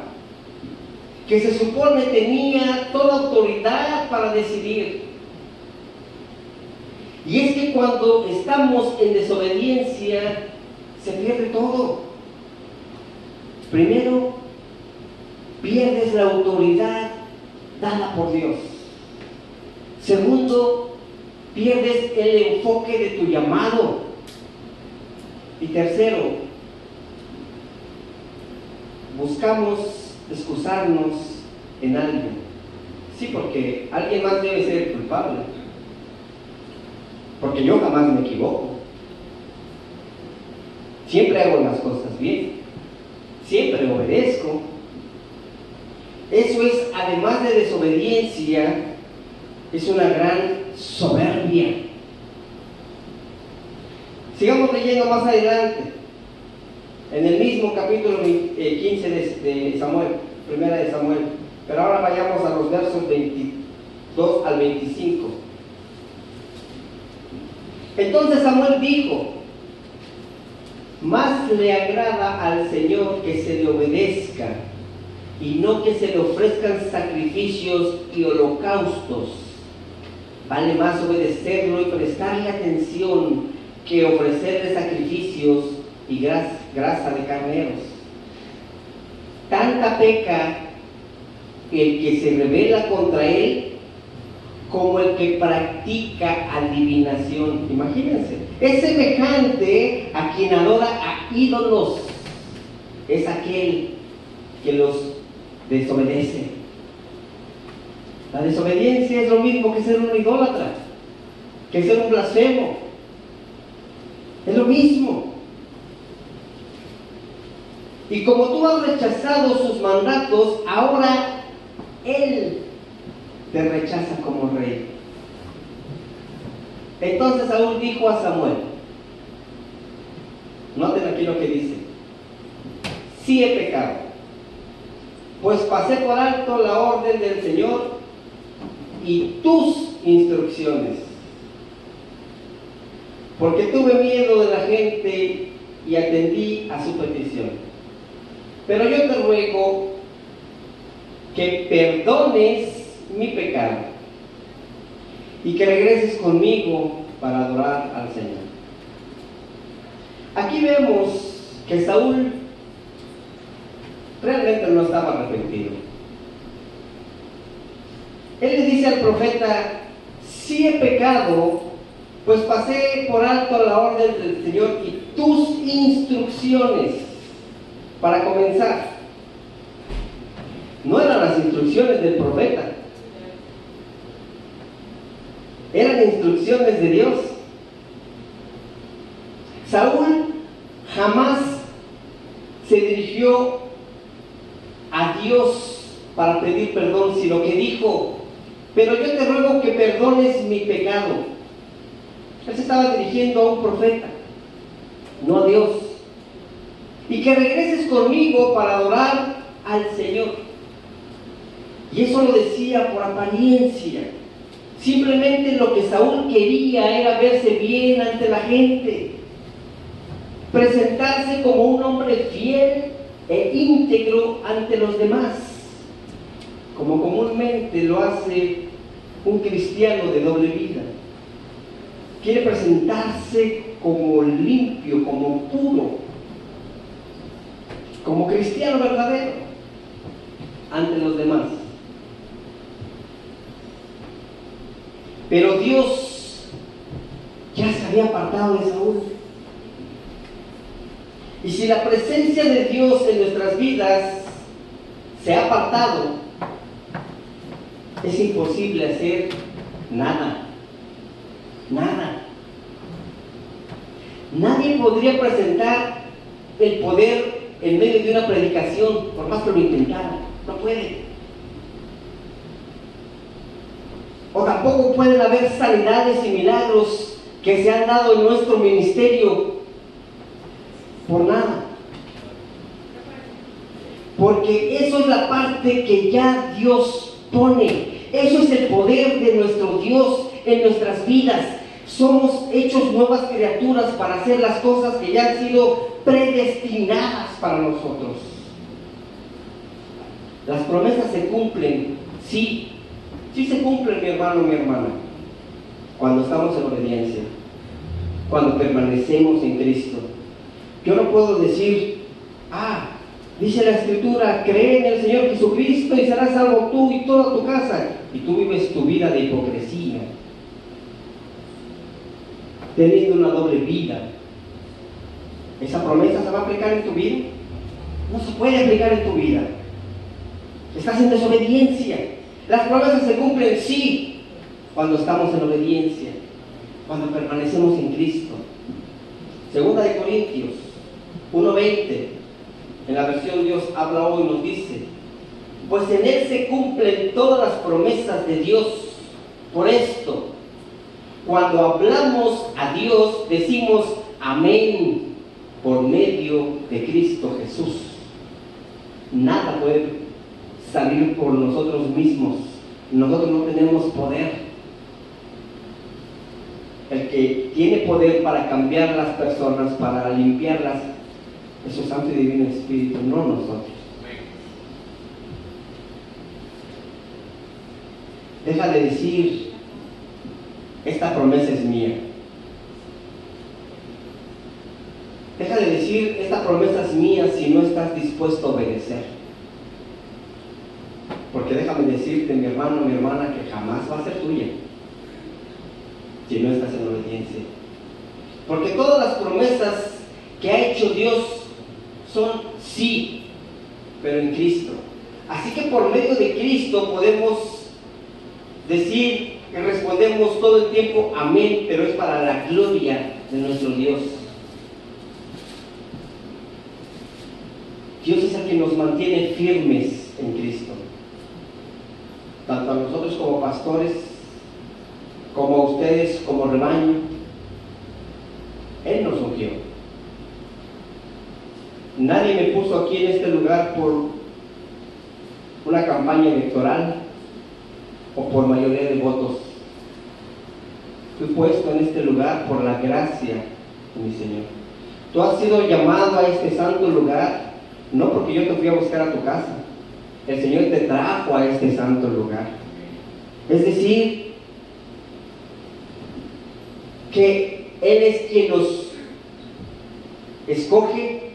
que se supone tenía toda autoridad para decidir. Y es que cuando estamos en desobediencia, se pierde todo. Primero, pierdes la autoridad dada por Dios. Segundo, pierdes el enfoque de tu llamado. Y tercero, buscamos excusarnos en algo. Sí, porque alguien más debe ser el culpable. Porque yo jamás me equivoco. Siempre hago las cosas bien. Siempre obedezco. Eso es, además de desobediencia, es una gran soberbia. Sigamos leyendo más adelante. En el mismo capítulo 15 eh, de, Samuel, primera de Samuel. Pero ahora vayamos a los versos 22 al 25. Entonces Samuel dijo, más le agrada al Señor que se le obedezca y no que se le ofrezcan sacrificios y holocaustos. Vale más obedecerlo y prestarle atención que ofrecerle sacrificios y grasa, de carneros. Tanta peca el que se revela contra él como el que practica adivinación. Imagínense, es semejante a quien adora a ídolos. Es aquel que los desobedece. La desobediencia es lo mismo que ser un idólatra, que ser un blasfemo. Es lo mismo. Y como tú has rechazado sus mandatos, ahora Él te rechaza como rey. Entonces Saúl dijo a Samuel, noten aquí lo que dice, sí he pecado, pues pasé por alto la orden del Señor y tus instrucciones, porque tuve miedo de la gente y atendí a su petición. Pero yo te ruego que perdones mi pecado y que regreses conmigo para adorar al Señor. Aquí vemos que Saúl realmente no estaba arrepentido. Él le dice al profeta, si he pecado, pues pasé por alto la orden del Señor y tus instrucciones. Para comenzar, no eran las instrucciones del profeta, eran instrucciones de Dios. Saúl jamás se dirigió Dios para pedir perdón, sino que dijo, pero yo te ruego que perdones mi pecado. Él se estaba dirigiendo a un profeta, no a Dios. Y que regreses conmigo para adorar al Señor. Y eso lo decía por apariencia. Simplemente lo que Saúl quería era verse bien ante la gente, presentarse como un hombre fiel e íntegro ante los demás, como comúnmente lo hace un cristiano de doble vida. Quiere presentarse como limpio, como puro, como cristiano verdadero ante los demás. Pero Dios ya se había apartado de Saúl. Y si la presencia de Dios en nuestras vidas se ha apartado, es imposible hacer nada. Nada. Nadie podría presentar el poder en medio de una predicación, por más que lo intentara. No puede. O tampoco pueden haber sanidades y milagros que se han dado en nuestro ministerio por nada. Porque eso es la parte que ya Dios pone. Eso es el poder de nuestro Dios en nuestras vidas. Somos hechos nuevas criaturas para hacer las cosas que ya han sido predestinadas para nosotros. Las promesas se cumplen, sí, sí se cumplen, mi hermano, mi hermana, cuando estamos en obediencia, cuando permanecemos en Cristo. Yo no puedo decir, ah, dice la Escritura, cree en el Señor Jesucristo y serás salvo tú y toda tu casa, y tú vives tu vida de hipocresía, teniendo una doble vida. ¿Esa promesa se va a aplicar en tu vida? No se puede aplicar en tu vida. Estás en desobediencia. Las promesas se cumplen, sí, cuando estamos en obediencia, cuando permanecemos en Cristo. Segunda de Corintios 1.20, en la versión Dios habla hoy, nos dice, pues en Él se cumplen todas las promesas de Dios. Por esto, cuando hablamos a Dios, decimos amén por medio de Cristo Jesús. Nada puede salir por nosotros mismos. Nosotros no tenemos poder. El que tiene poder para cambiar las personas, para limpiarlas, es su Santo y Divino Espíritu, no nosotros. Deja de decir, esta promesa es mía. Deja de decir, esta promesa es mía si no estás dispuesto a obedecer. Porque déjame decirte, mi hermano, mi hermana, que jamás va a ser tuya si no estás en obediencia. Porque todas las promesas que ha hecho Dios son sí, pero en Cristo. Así que por medio de Cristo podemos decir que respondemos todo el tiempo amén, pero es para la gloria de nuestro Dios. Dios es el que nos mantiene firmes en Cristo. Tanto a nosotros como pastores, como a ustedes como rebaño. Él nos ungió. Nadie me puso aquí en este lugar por una campaña electoral o por mayoría de votos. Fui puesto en este lugar por la gracia de mi Señor. Tú has sido llamado a este santo lugar no porque yo te fui a buscar a tu casa. El Señor te trajo a este santo lugar. Es decir, que Él es quien nos escoge,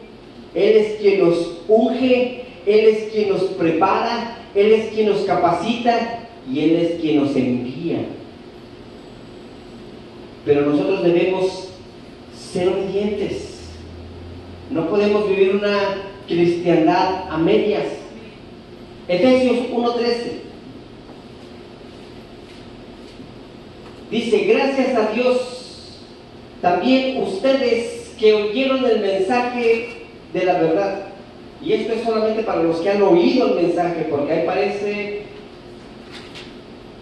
Él es quien nos unge, Él es quien nos prepara, Él es quien nos capacita y Él es quien nos envía. Pero nosotros debemos ser obedientes. No podemos vivir una cristiandad a medias. Efesios 1.13. Dice, gracias a Dios, también ustedes que oyeron el mensaje de la verdad. Y esto es solamente para los que han oído el mensaje, porque ahí parece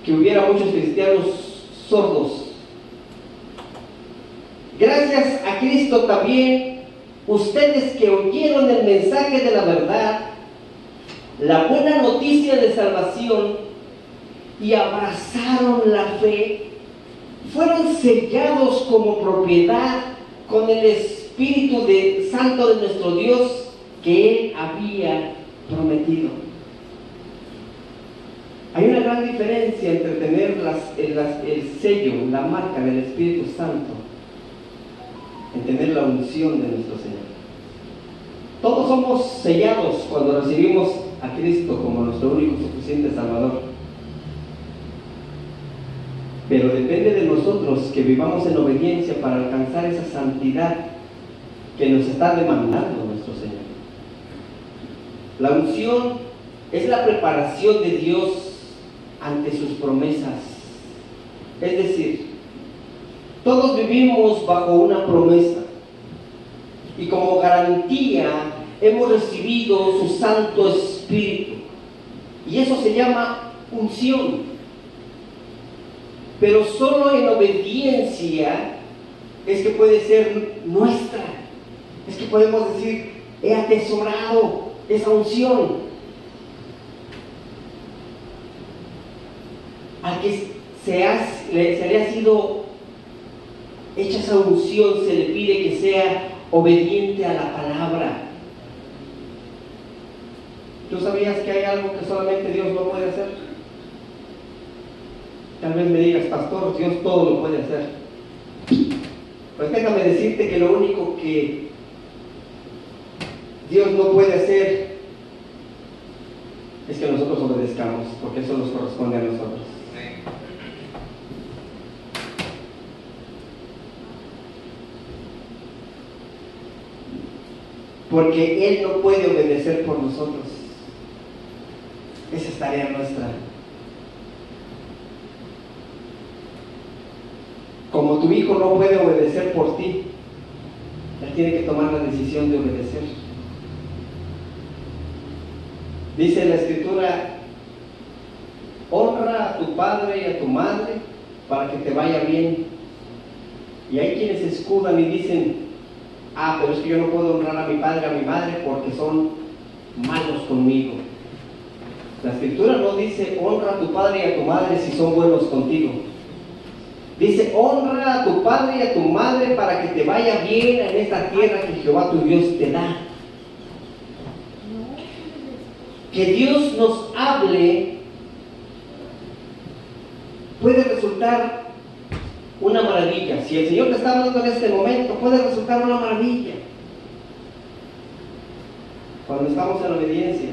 que hubiera muchos cristianos sordos. Gracias a Cristo también, ustedes que oyeron el mensaje de la verdad, la buena noticia de salvación y abrazaron la fe, fueron sellados como propiedad con el Espíritu de Santo de nuestro Dios que Él había prometido. Hay una gran diferencia entre tener el, el sello, la marca del Espíritu Santo, en tener la unción de nuestro Señor. Todos somos sellados cuando recibimos a Cristo como nuestro único suficiente Salvador. Pero depende de nosotros que vivamos en obediencia para alcanzar esa santidad que nos está demandando nuestro Señor. La unción es la preparación de Dios ante sus promesas. Es decir, todos vivimos bajo una promesa y como garantía hemos recibido su Santo Espíritu. Y eso se llama unción. Pero solo en obediencia es que puede ser nuestra. Es que podemos decir, he atesorado esa unción. Al que se, se le ha sido hecha esa unción, se le pide que sea obediente a la palabra. ¿Tú sabías que hay algo que solamente Dios no puede hacer? Tal vez me digas, pastor, Dios todo lo puede hacer. Pues déjame decirte que lo único que Dios no puede hacer es que nosotros obedezcamos, porque eso nos corresponde a nosotros. Porque Él no puede obedecer por nosotros. Esa es tarea nuestra. Como tu hijo no puede obedecer por ti, Él tiene que tomar la decisión de obedecer. Dice la escritura, honra a tu padre y a tu madre para que te vaya bien. Y hay quienes escudan y dicen, ah, pero es que yo no puedo honrar a mi padre, a mi madre porque son malos conmigo. La escritura no dice, honra a tu padre y a tu madre si son buenos contigo. Dice, honra a tu padre y a tu madre para que te vaya bien en esta tierra que Jehová tu Dios te da. Que Dios nos hable puede resultar una maravilla. Si el Señor te está hablando en este momento, puede resultar una maravilla. Cuando estamos en obediencia.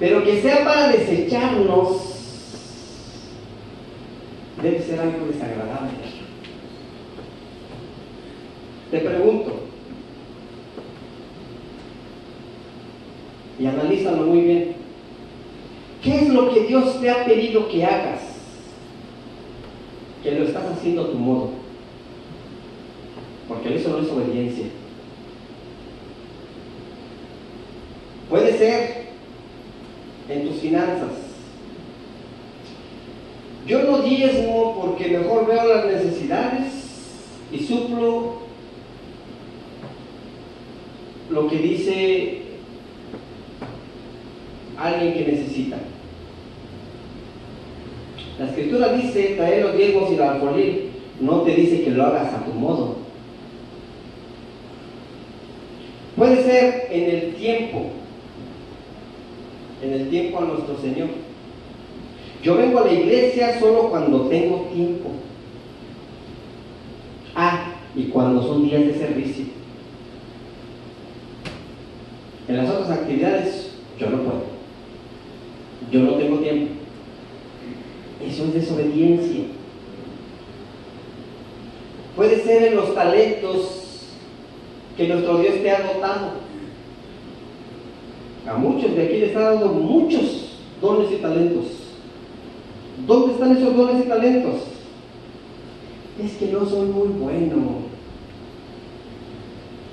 Pero que sea para desecharnos, debe ser algo desagradable. Te pregunto, y analízalo muy bien, ¿qué ¿Qué es lo que Dios te ha pedido que hagas? Que lo estás haciendo a tu modo. Porque eso no es obediencia. Puede ser en tus finanzas. Yo no diezmo porque mejor veo las necesidades y suplo lo que dice alguien que necesita. La escritura dice, traer los diezmos y la alfolí, no te dice que lo hagas a tu modo. Puede ser en el tiempo, en el tiempo a nuestro Señor. Yo vengo a la iglesia solo cuando tengo tiempo. Ah, y cuando son días de servicio. En las otras actividades yo no puedo. Yo no tengo tiempo. Eso es desobediencia. Puede ser en los talentos que nuestro Dios te ha dotado. A muchos de aquí les ha dado muchos dones y talentos. ¿Dónde están esos dones y talentos? Es que no soy muy bueno.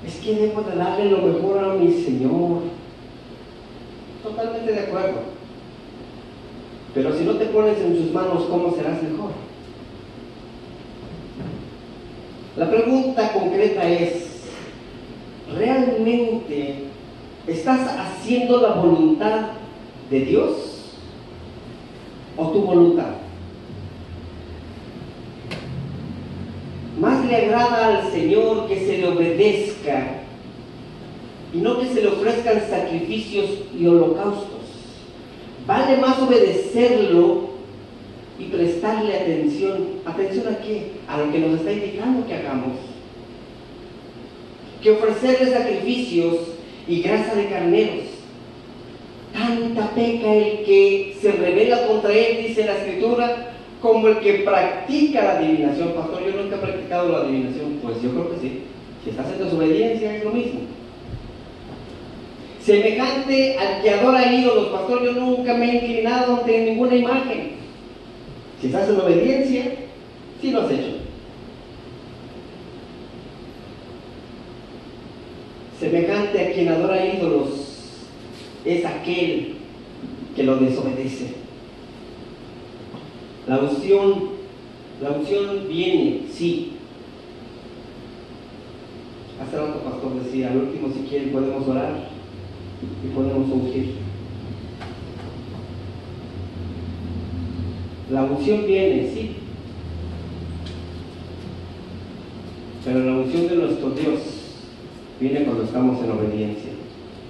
Es que debo de darle lo mejor a mi Señor. Totalmente de acuerdo. Pero si no te pones en sus manos, ¿cómo serás mejor? La pregunta concreta es, ¿realmente estás haciendo la voluntad de Dios o tu voluntad? Más le agrada al Señor que se le obedezca y no que se le ofrezcan sacrificios y holocaustos. Vale más obedecerlo y prestarle atención. ¿Atención a qué? A lo que nos está indicando que hagamos. Que ofrecerle sacrificios y grasa de carneros. Tanta peca el que se revela contra él, dice la escritura, como el que practica la adivinación. Pastor, yo nunca he practicado la adivinación. Pues yo creo que sí. Si estás en desobediencia es lo mismo. Semejante al que adora ídolos, pastor, yo nunca me he inclinado ante ninguna imagen. Si estás en obediencia, sí lo has hecho. Semejante a quien adora ídolos es aquel que lo desobedece. La unción, la unción viene, sí. Hace rato pastor decía, al último si quieren podemos orar y podemos ungir. La unción viene, sí. Pero la unción de nuestro Dios viene cuando estamos en obediencia.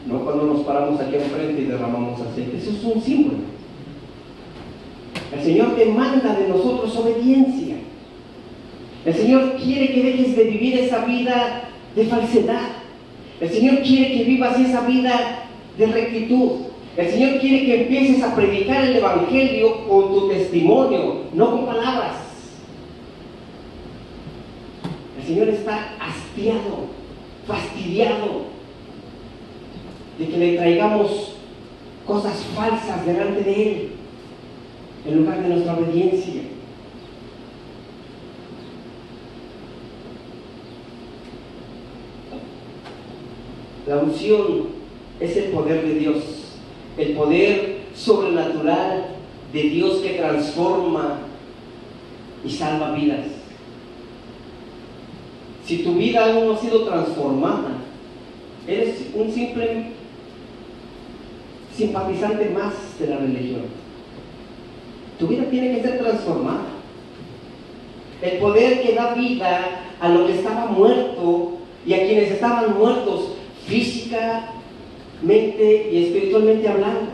No cuando nos paramos aquí enfrente y derramamos aceite. Eso es un símbolo. El Señor demanda de nosotros obediencia. El Señor quiere que dejes de vivir esa vida de falsedad. El Señor quiere que vivas esa vida de rectitud. El Señor quiere que empieces a predicar el Evangelio con tu testimonio, no con palabras. El Señor está hastiado, fastidiado de que le traigamos cosas falsas delante de Él en lugar de nuestra obediencia. La unción es el poder de Dios, el poder sobrenatural de Dios que transforma y salva vidas. Si tu vida aún no ha sido transformada, eres un simple simpatizante más de la religión. Tu vida tiene que ser transformada. El poder que da vida a lo que estaba muerto y a quienes estaban muertos físicamente y espiritualmente hablando.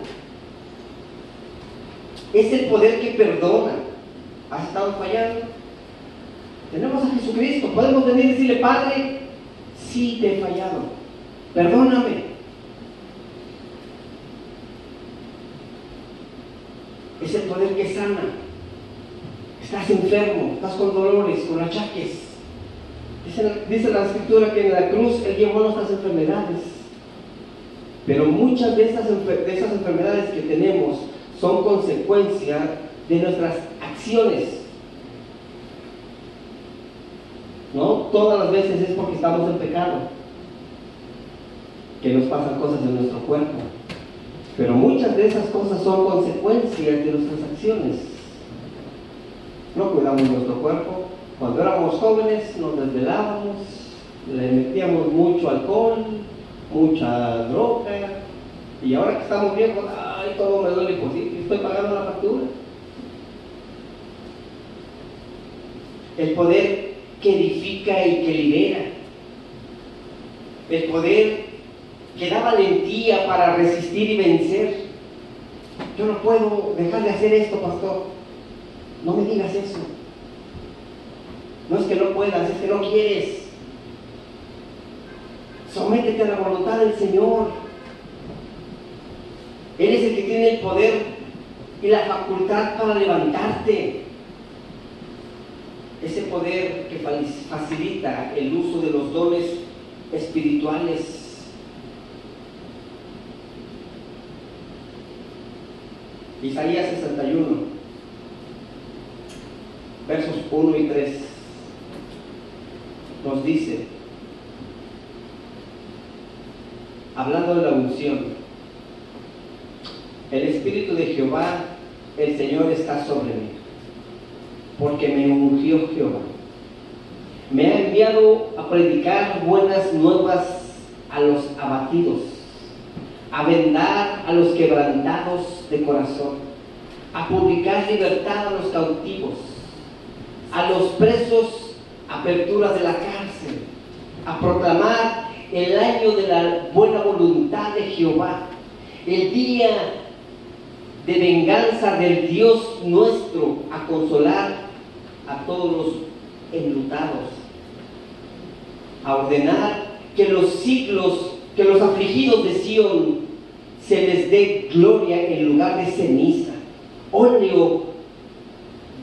Es el poder que perdona. ¿Has estado fallando? Tenemos a Jesucristo. Podemos venir y decirle, Padre, sí te he fallado. Perdóname. Es el poder que sana. Estás enfermo, estás con dolores, con achaques. Dice, la escritura que en la cruz Él llevó nuestras enfermedades. Pero muchas de esas, de esas enfermedades que tenemos son consecuencia de nuestras acciones. ¿No? Todas las veces es porque estamos en pecado que nos pasan cosas en nuestro cuerpo. Pero muchas de esas cosas son consecuencias de nuestras acciones. No cuidamos nuestro cuerpo. Cuando éramos jóvenes nos desvelábamos, le metíamos mucho alcohol, mucha droga, y ahora que estamos viejos, ay, todo me duele, pues sí, estoy pagando la factura. El poder que edifica y que libera. El poder que da valentía para resistir y vencer. Yo no puedo dejar de hacer esto, pastor. No me digas eso. No es que no puedas, es que no quieres. Sométete a la voluntad del Señor. Él es el que tiene el poder y la facultad para levantarte. Ese poder que facilita el uso de los dones espirituales. Isaías 61, versos 1 y 3, nos dice, hablando de la unción, el Espíritu de Jehová, el Señor está sobre mí, porque me ungió Jehová. Me ha enviado a predicar buenas nuevas a los abatidos, a vendar a los quebrantados de corazón, a publicar libertad a los cautivos, a los presos apertura de la cárcel, a proclamar el año de la buena voluntad de Jehová, el día de venganza del Dios nuestro, a consolar a todos los enlutados, a ordenar que los siglos, que los afligidos de Sión se les dé gloria en lugar de ceniza, óleo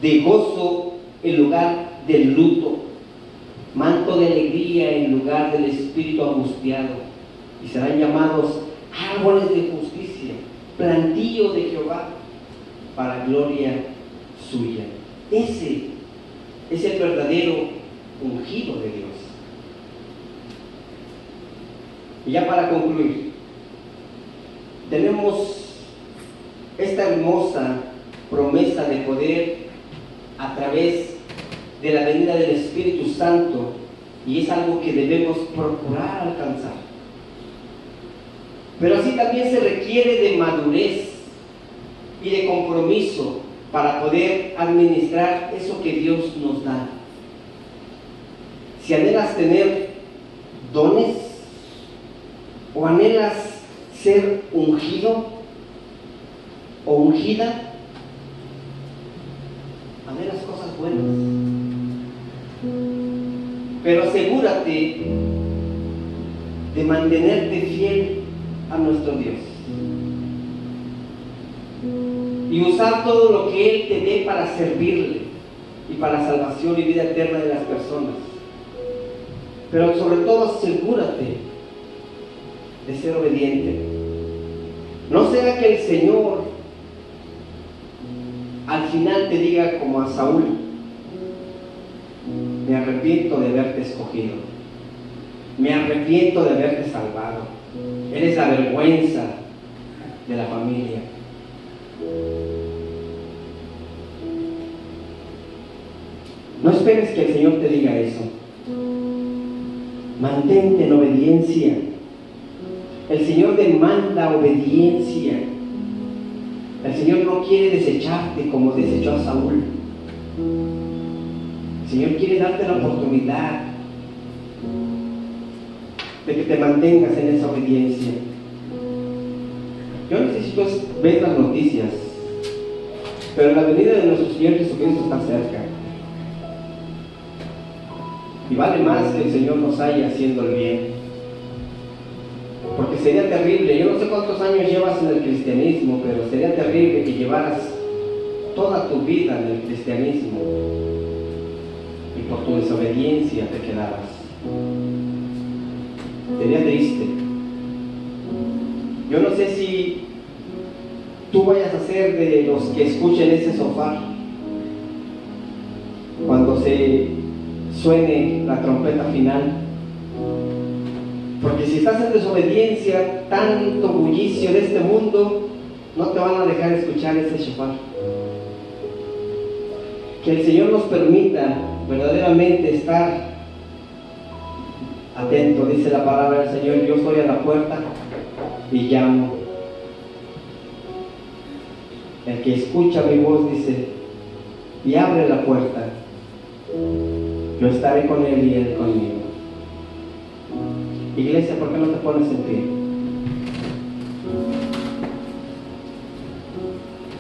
de gozo en lugar del luto, manto de alegría en lugar del espíritu angustiado, y serán llamados árboles de justicia, plantillo de Jehová, para gloria suya. Ese es el verdadero ungido de Dios. Y ya para concluir, tenemos esta hermosa promesa de poder a través de la venida del Espíritu Santo y es algo que debemos procurar alcanzar. Pero así también se requiere de madurez y de compromiso para poder administrar eso que Dios nos da. Si anhelas tener dones o anhelas ser ungido o ungida, anhelas cosas buenas. Pero asegúrate de mantenerte fiel a nuestro Dios. Y usar todo lo que Él te dé para servirle y para salvación y vida eterna de las personas. Pero sobre todo asegúrate de ser obediente. No sea que el Señor al final te diga como a Saúl, me arrepiento de haberte escogido, me arrepiento de haberte salvado, eres la vergüenza de la familia. No esperes que el Señor te diga eso. Mantente en obediencia. El Señor demanda obediencia. El Señor no quiere desecharte como desechó a Saúl. El Señor quiere darte la oportunidad de que te mantengas en esa obediencia. Yo no sé si tú ves las noticias, pero la venida de nuestro Señor Jesucristo está cerca. Y vale más que el Señor nos haya haciendo el bien. Porque sería terrible, yo no sé cuántos años llevas en el cristianismo, pero sería terrible que llevaras toda tu vida en el cristianismo y por tu desobediencia te quedaras. Sería triste. Yo no sé si tú vayas a ser de los que escuchen ese sofá cuando se suene la trompeta final. Porque si estás en desobediencia, tanto bullicio de este mundo, no te van a dejar escuchar ese shofar. Que el Señor nos permita verdaderamente estar atento, dice la palabra del Señor, yo estoy a la puerta y llamo. El que escucha mi voz dice, y abre la puerta, yo estaré con él y él conmigo. Iglesia, ¿por qué no te pones en pie?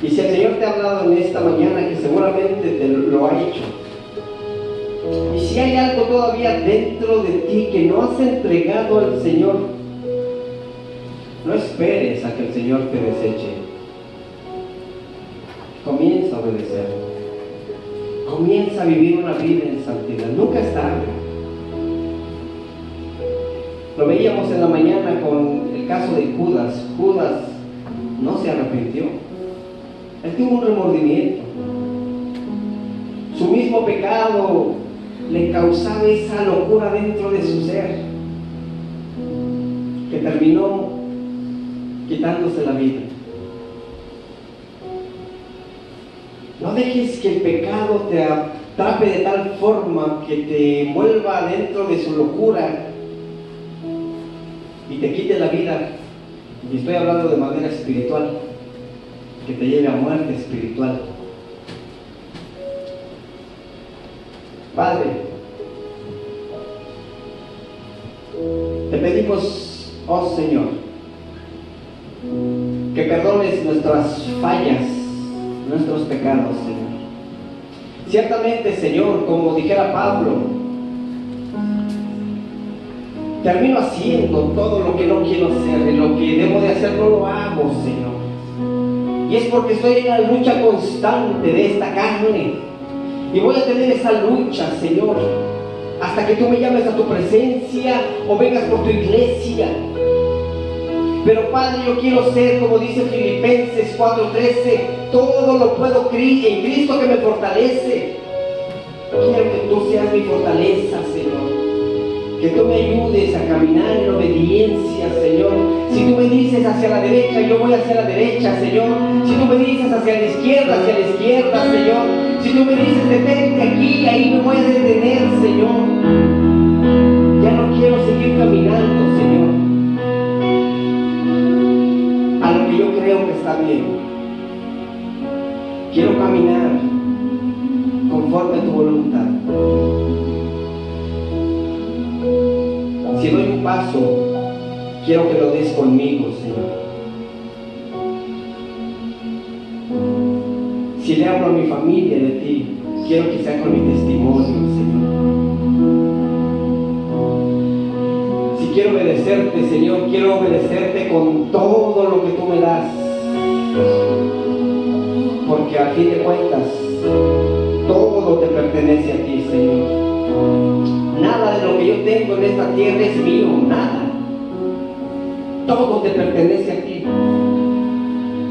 Y si el Señor te ha hablado en esta mañana, que seguramente te lo ha hecho, y si hay algo todavía dentro de ti que no has entregado al Señor, no esperes a que el Señor te deseche. Comienza a obedecer. Comienza a vivir una vida en santidad. Nunca es tarde. Lo veíamos en la mañana con el caso de Judas. Judas no se arrepintió. Él tuvo un remordimiento. Su mismo pecado le causaba esa locura dentro de su ser que terminó quitándose la vida. No dejes que el pecado te atrape de tal forma que te envuelva dentro de su locura y te quite la vida. Y estoy hablando de manera espiritual, que te lleve a muerte espiritual. Padre, te pedimos, oh Señor, que perdones nuestras fallas, nuestros pecados, Señor. Ciertamente, Señor, como dijera Pablo, termino haciendo todo lo que no quiero hacer, y lo que debo de hacer no lo hago, Señor. Y es porque estoy en la lucha constante de esta carne. Y voy a tener esa lucha, Señor, hasta que tú me llames a tu presencia o vengas por tu iglesia. Pero Padre, yo quiero ser, como dice Filipenses 4:13, todo lo puedo en Cristo que me fortalece. Quiero que tú seas mi fortaleza, Señor. Que tú me ayudes a caminar en obediencia, Señor. Si tú me dices hacia la derecha, yo voy hacia la derecha, Señor. Si tú me dices hacia la izquierda, hacia la izquierda, Señor. Si tú me dices detente aquí, ahí me voy a detener, Señor. Ya no quiero seguir caminando, Señor. A lo que yo creo que está bien. Quiero caminar conforme a tu voluntad. Paso, quiero que lo des conmigo, Señor. Si le hablo a mi familia de ti, quiero que sea con mi testimonio, Señor. Si quiero obedecerte, Señor, quiero obedecerte con todo lo que tú me das. Porque a fin de cuentas, todo te pertenece a ti, Señor. Nada de lo que yo tengo en esta tierra es mío, nada. Todo te pertenece a ti.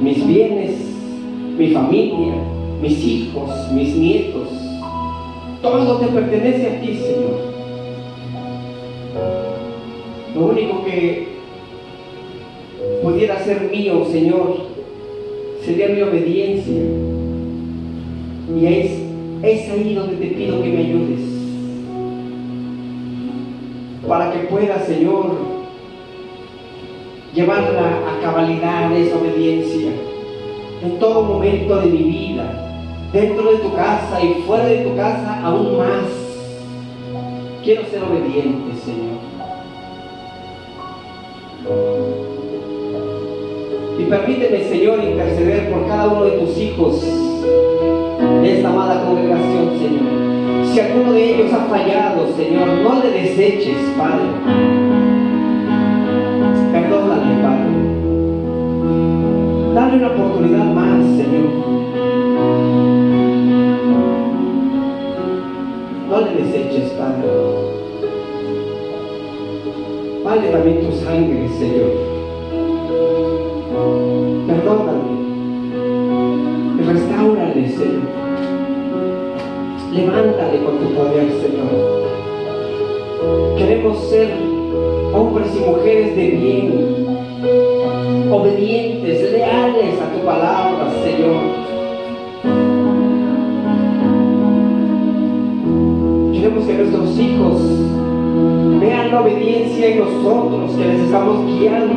Mis bienes, mi familia, mis hijos, mis nietos, todo te pertenece a ti, Señor. Lo único que pudiera ser mío, Señor, sería mi obediencia. Y es, es ahí donde te pido que me ayudes. Para que pueda, Señor, llevarla a cabalidad esa obediencia en todo momento de mi vida, dentro de tu casa y fuera de tu casa aún más. Quiero ser obediente, Señor. Y permíteme, Señor, interceder por cada uno de tus hijos de esta amada congregación, Señor. Si alguno de ellos ha fallado, Señor, no le deseches, Padre. Perdónale, Padre. Dale una oportunidad más, Señor. No le deseches, Padre. Vale también tu sangre, Señor. Levántale con tu poder, Señor. Queremos ser hombres y mujeres de bien, obedientes, leales a tu palabra, Señor. Queremos que nuestros hijos vean la obediencia en nosotros, que les estamos guiando,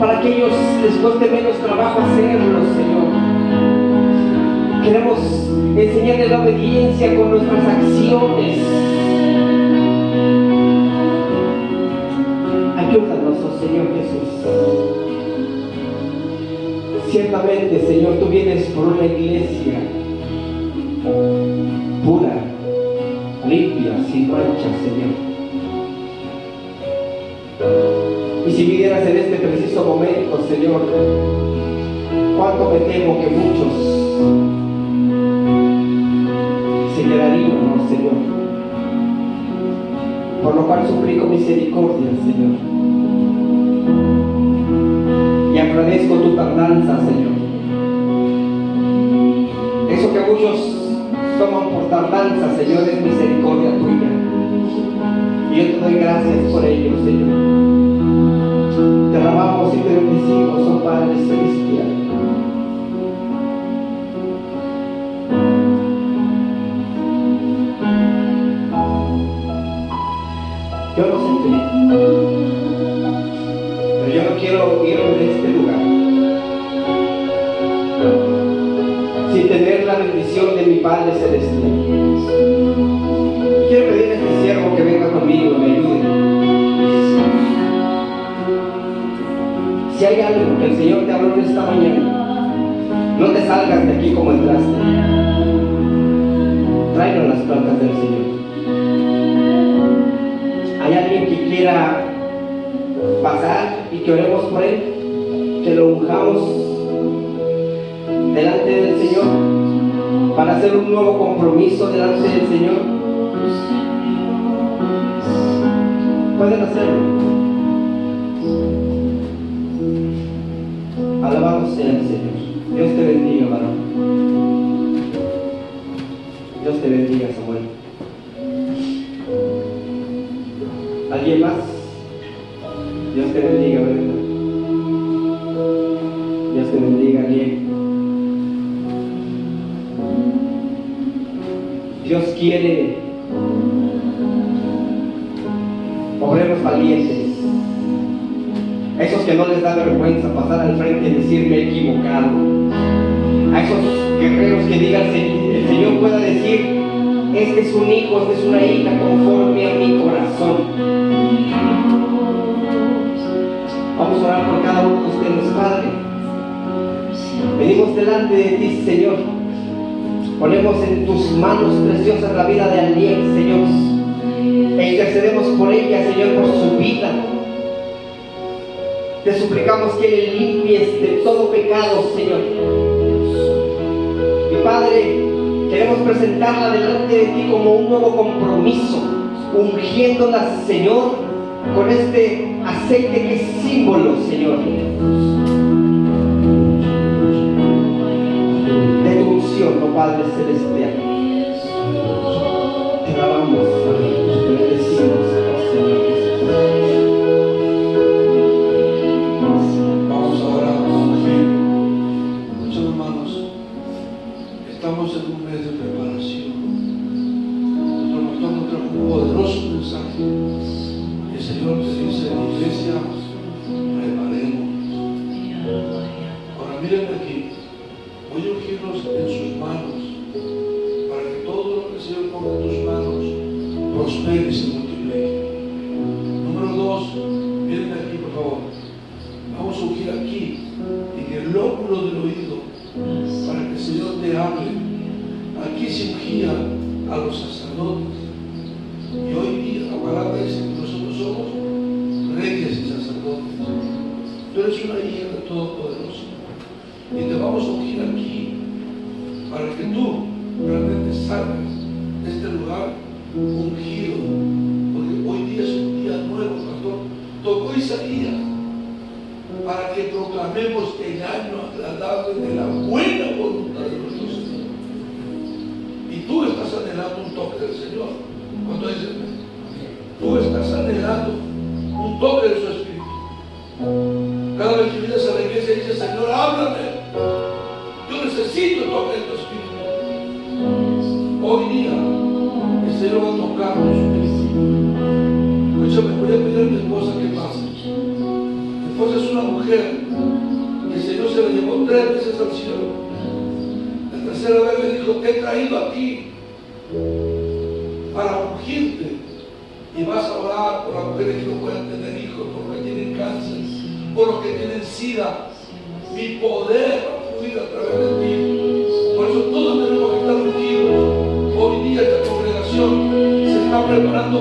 para que ellos les cueste menos trabajo hacerlo, Señor. Queremos enseñarles la obediencia con nuestras acciones. Ayúdanos, oh Señor Jesús. Ciertamente, Señor, tú vienes por una iglesia pura, limpia, sin mancha, Señor. Y si vinieras en este preciso momento, Señor, cuánto me temo que muchos Señor. Por lo cual suplico misericordia, Señor. Y agradezco tu tardanza, Señor. Eso que muchos toman por tardanza, Señor, es misericordia tuya. Y yo te doy gracias por ello, Señor. Te alabamos y te bendecimos, oh Padre Celestial. Yo sé qué, pero yo no quiero irme de este lugar sin tener la bendición de mi Padre Celestial. Quiero pedirle a este siervo que venga conmigo y me ayude. Si hay algo que el Señor te habló esta mañana, no te salgas de aquí como entraste. Tráenos las plantas del Señor. Quiera pasar y que oremos por él? Que lo unjamos delante del Señor para hacer un nuevo compromiso delante del Señor. Pueden hacerlo. Alabado sea el Señor. Dios te bendiga, varón. Dios te bendiga, Samuel. ¿Alguien más? Dios te bendiga, Brenda. Dios te bendiga, Diego. Dios quiere obreros valientes. Esos que no les da vergüenza pasar al frente y decirme he equivocado. A esos guerreros que digan, el Señor pueda decir, este es un hijo, esta es una hija conforme a mi corazón. Orar por cada uno de ustedes, Padre. Venimos delante de ti, Señor. Ponemos en tus manos preciosas la vida de alguien, Señor. E intercedemos por ella, Señor, por su vida. Te suplicamos que le limpies de todo pecado, Señor. Y Padre, queremos presentarla delante de ti como un nuevo compromiso, ungiéndola, Señor, con este aceite que es símbolo, Señor, de unción, oh Padre Celestial. Te alabamos,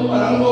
పరంగో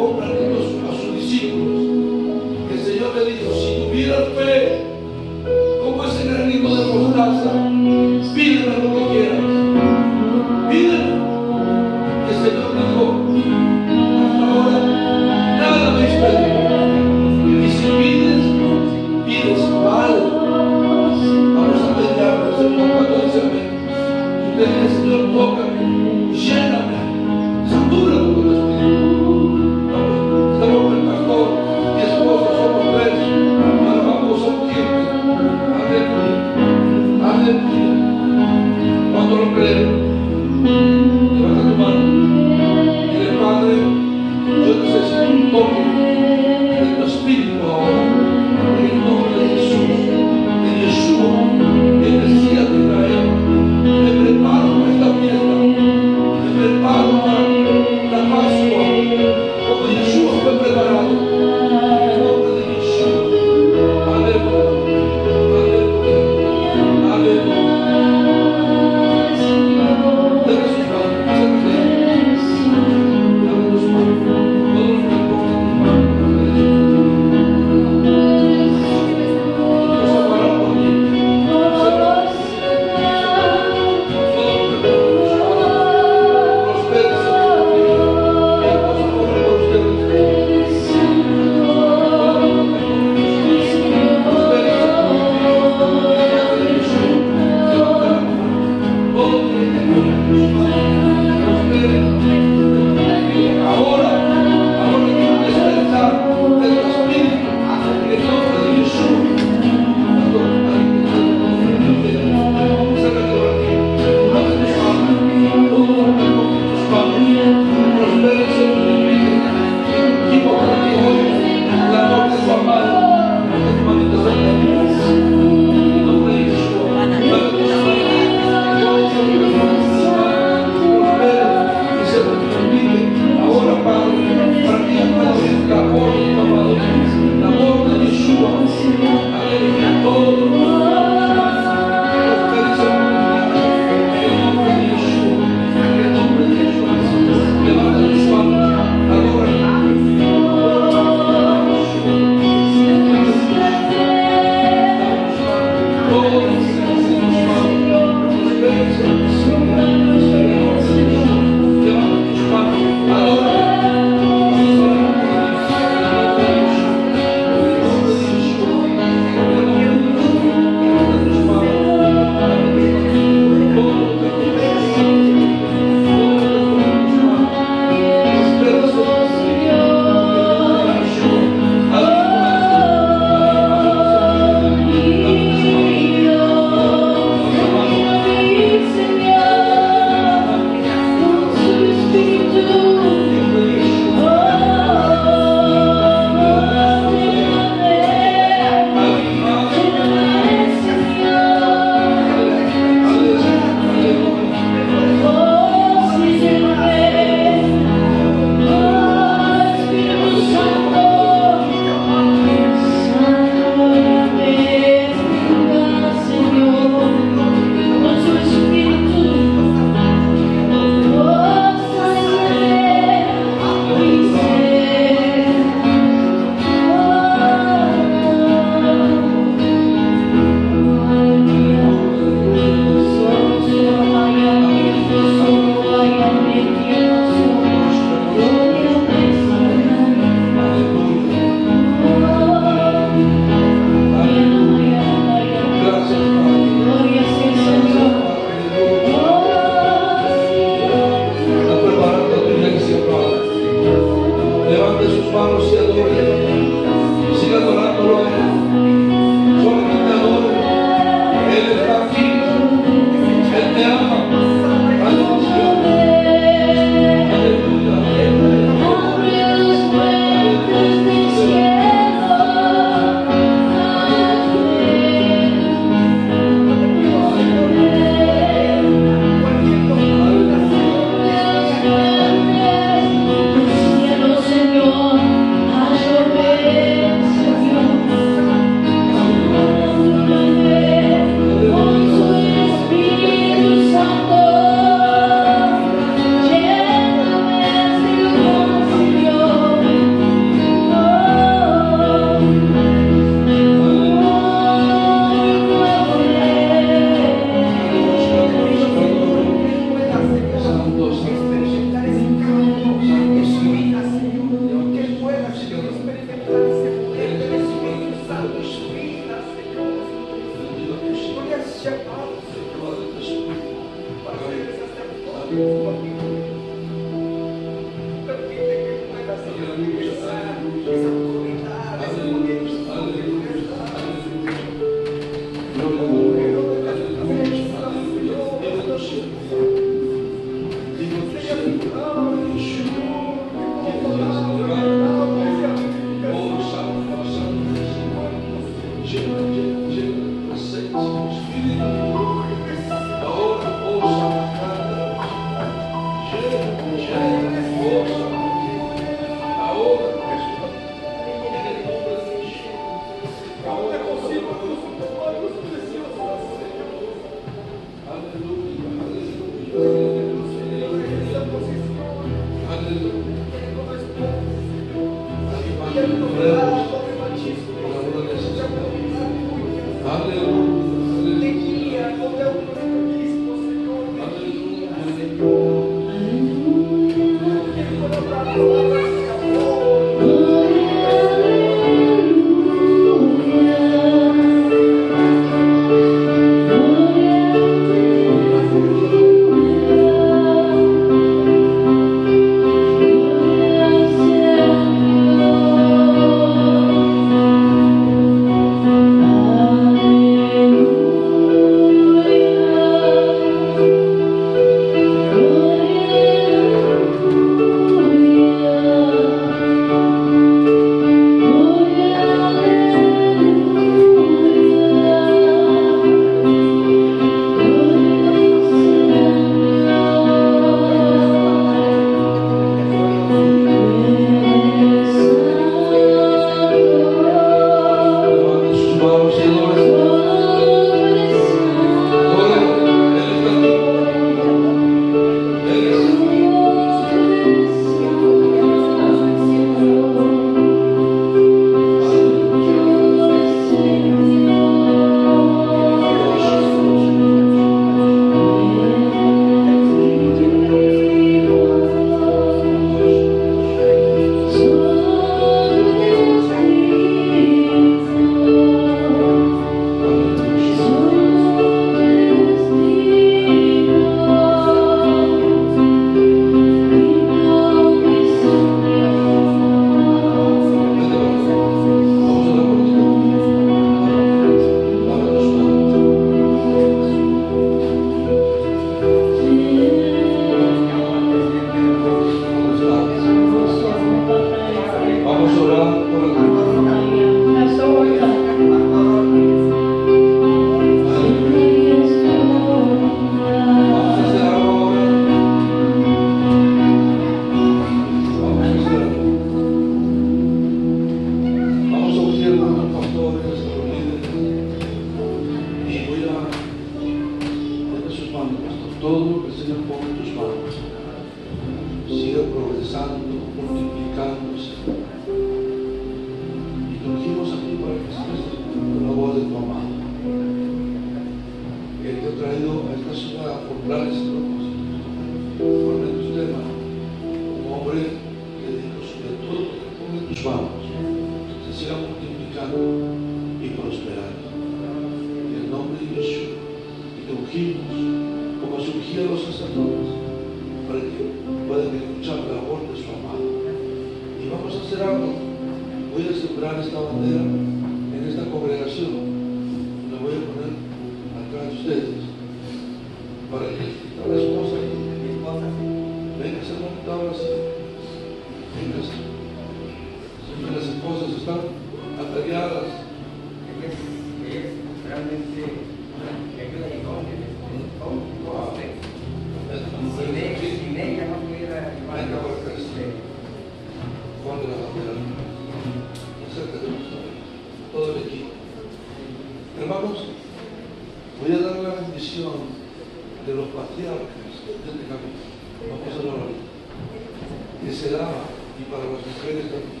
que se daba y para las mujeres también.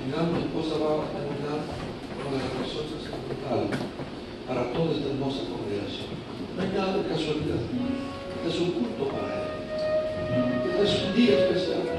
Final, mi esposa va a terminar con las nosotras como para toda esta hermosa congregación. No hay nada de casualidad. Es un culto para él. Es un día especial.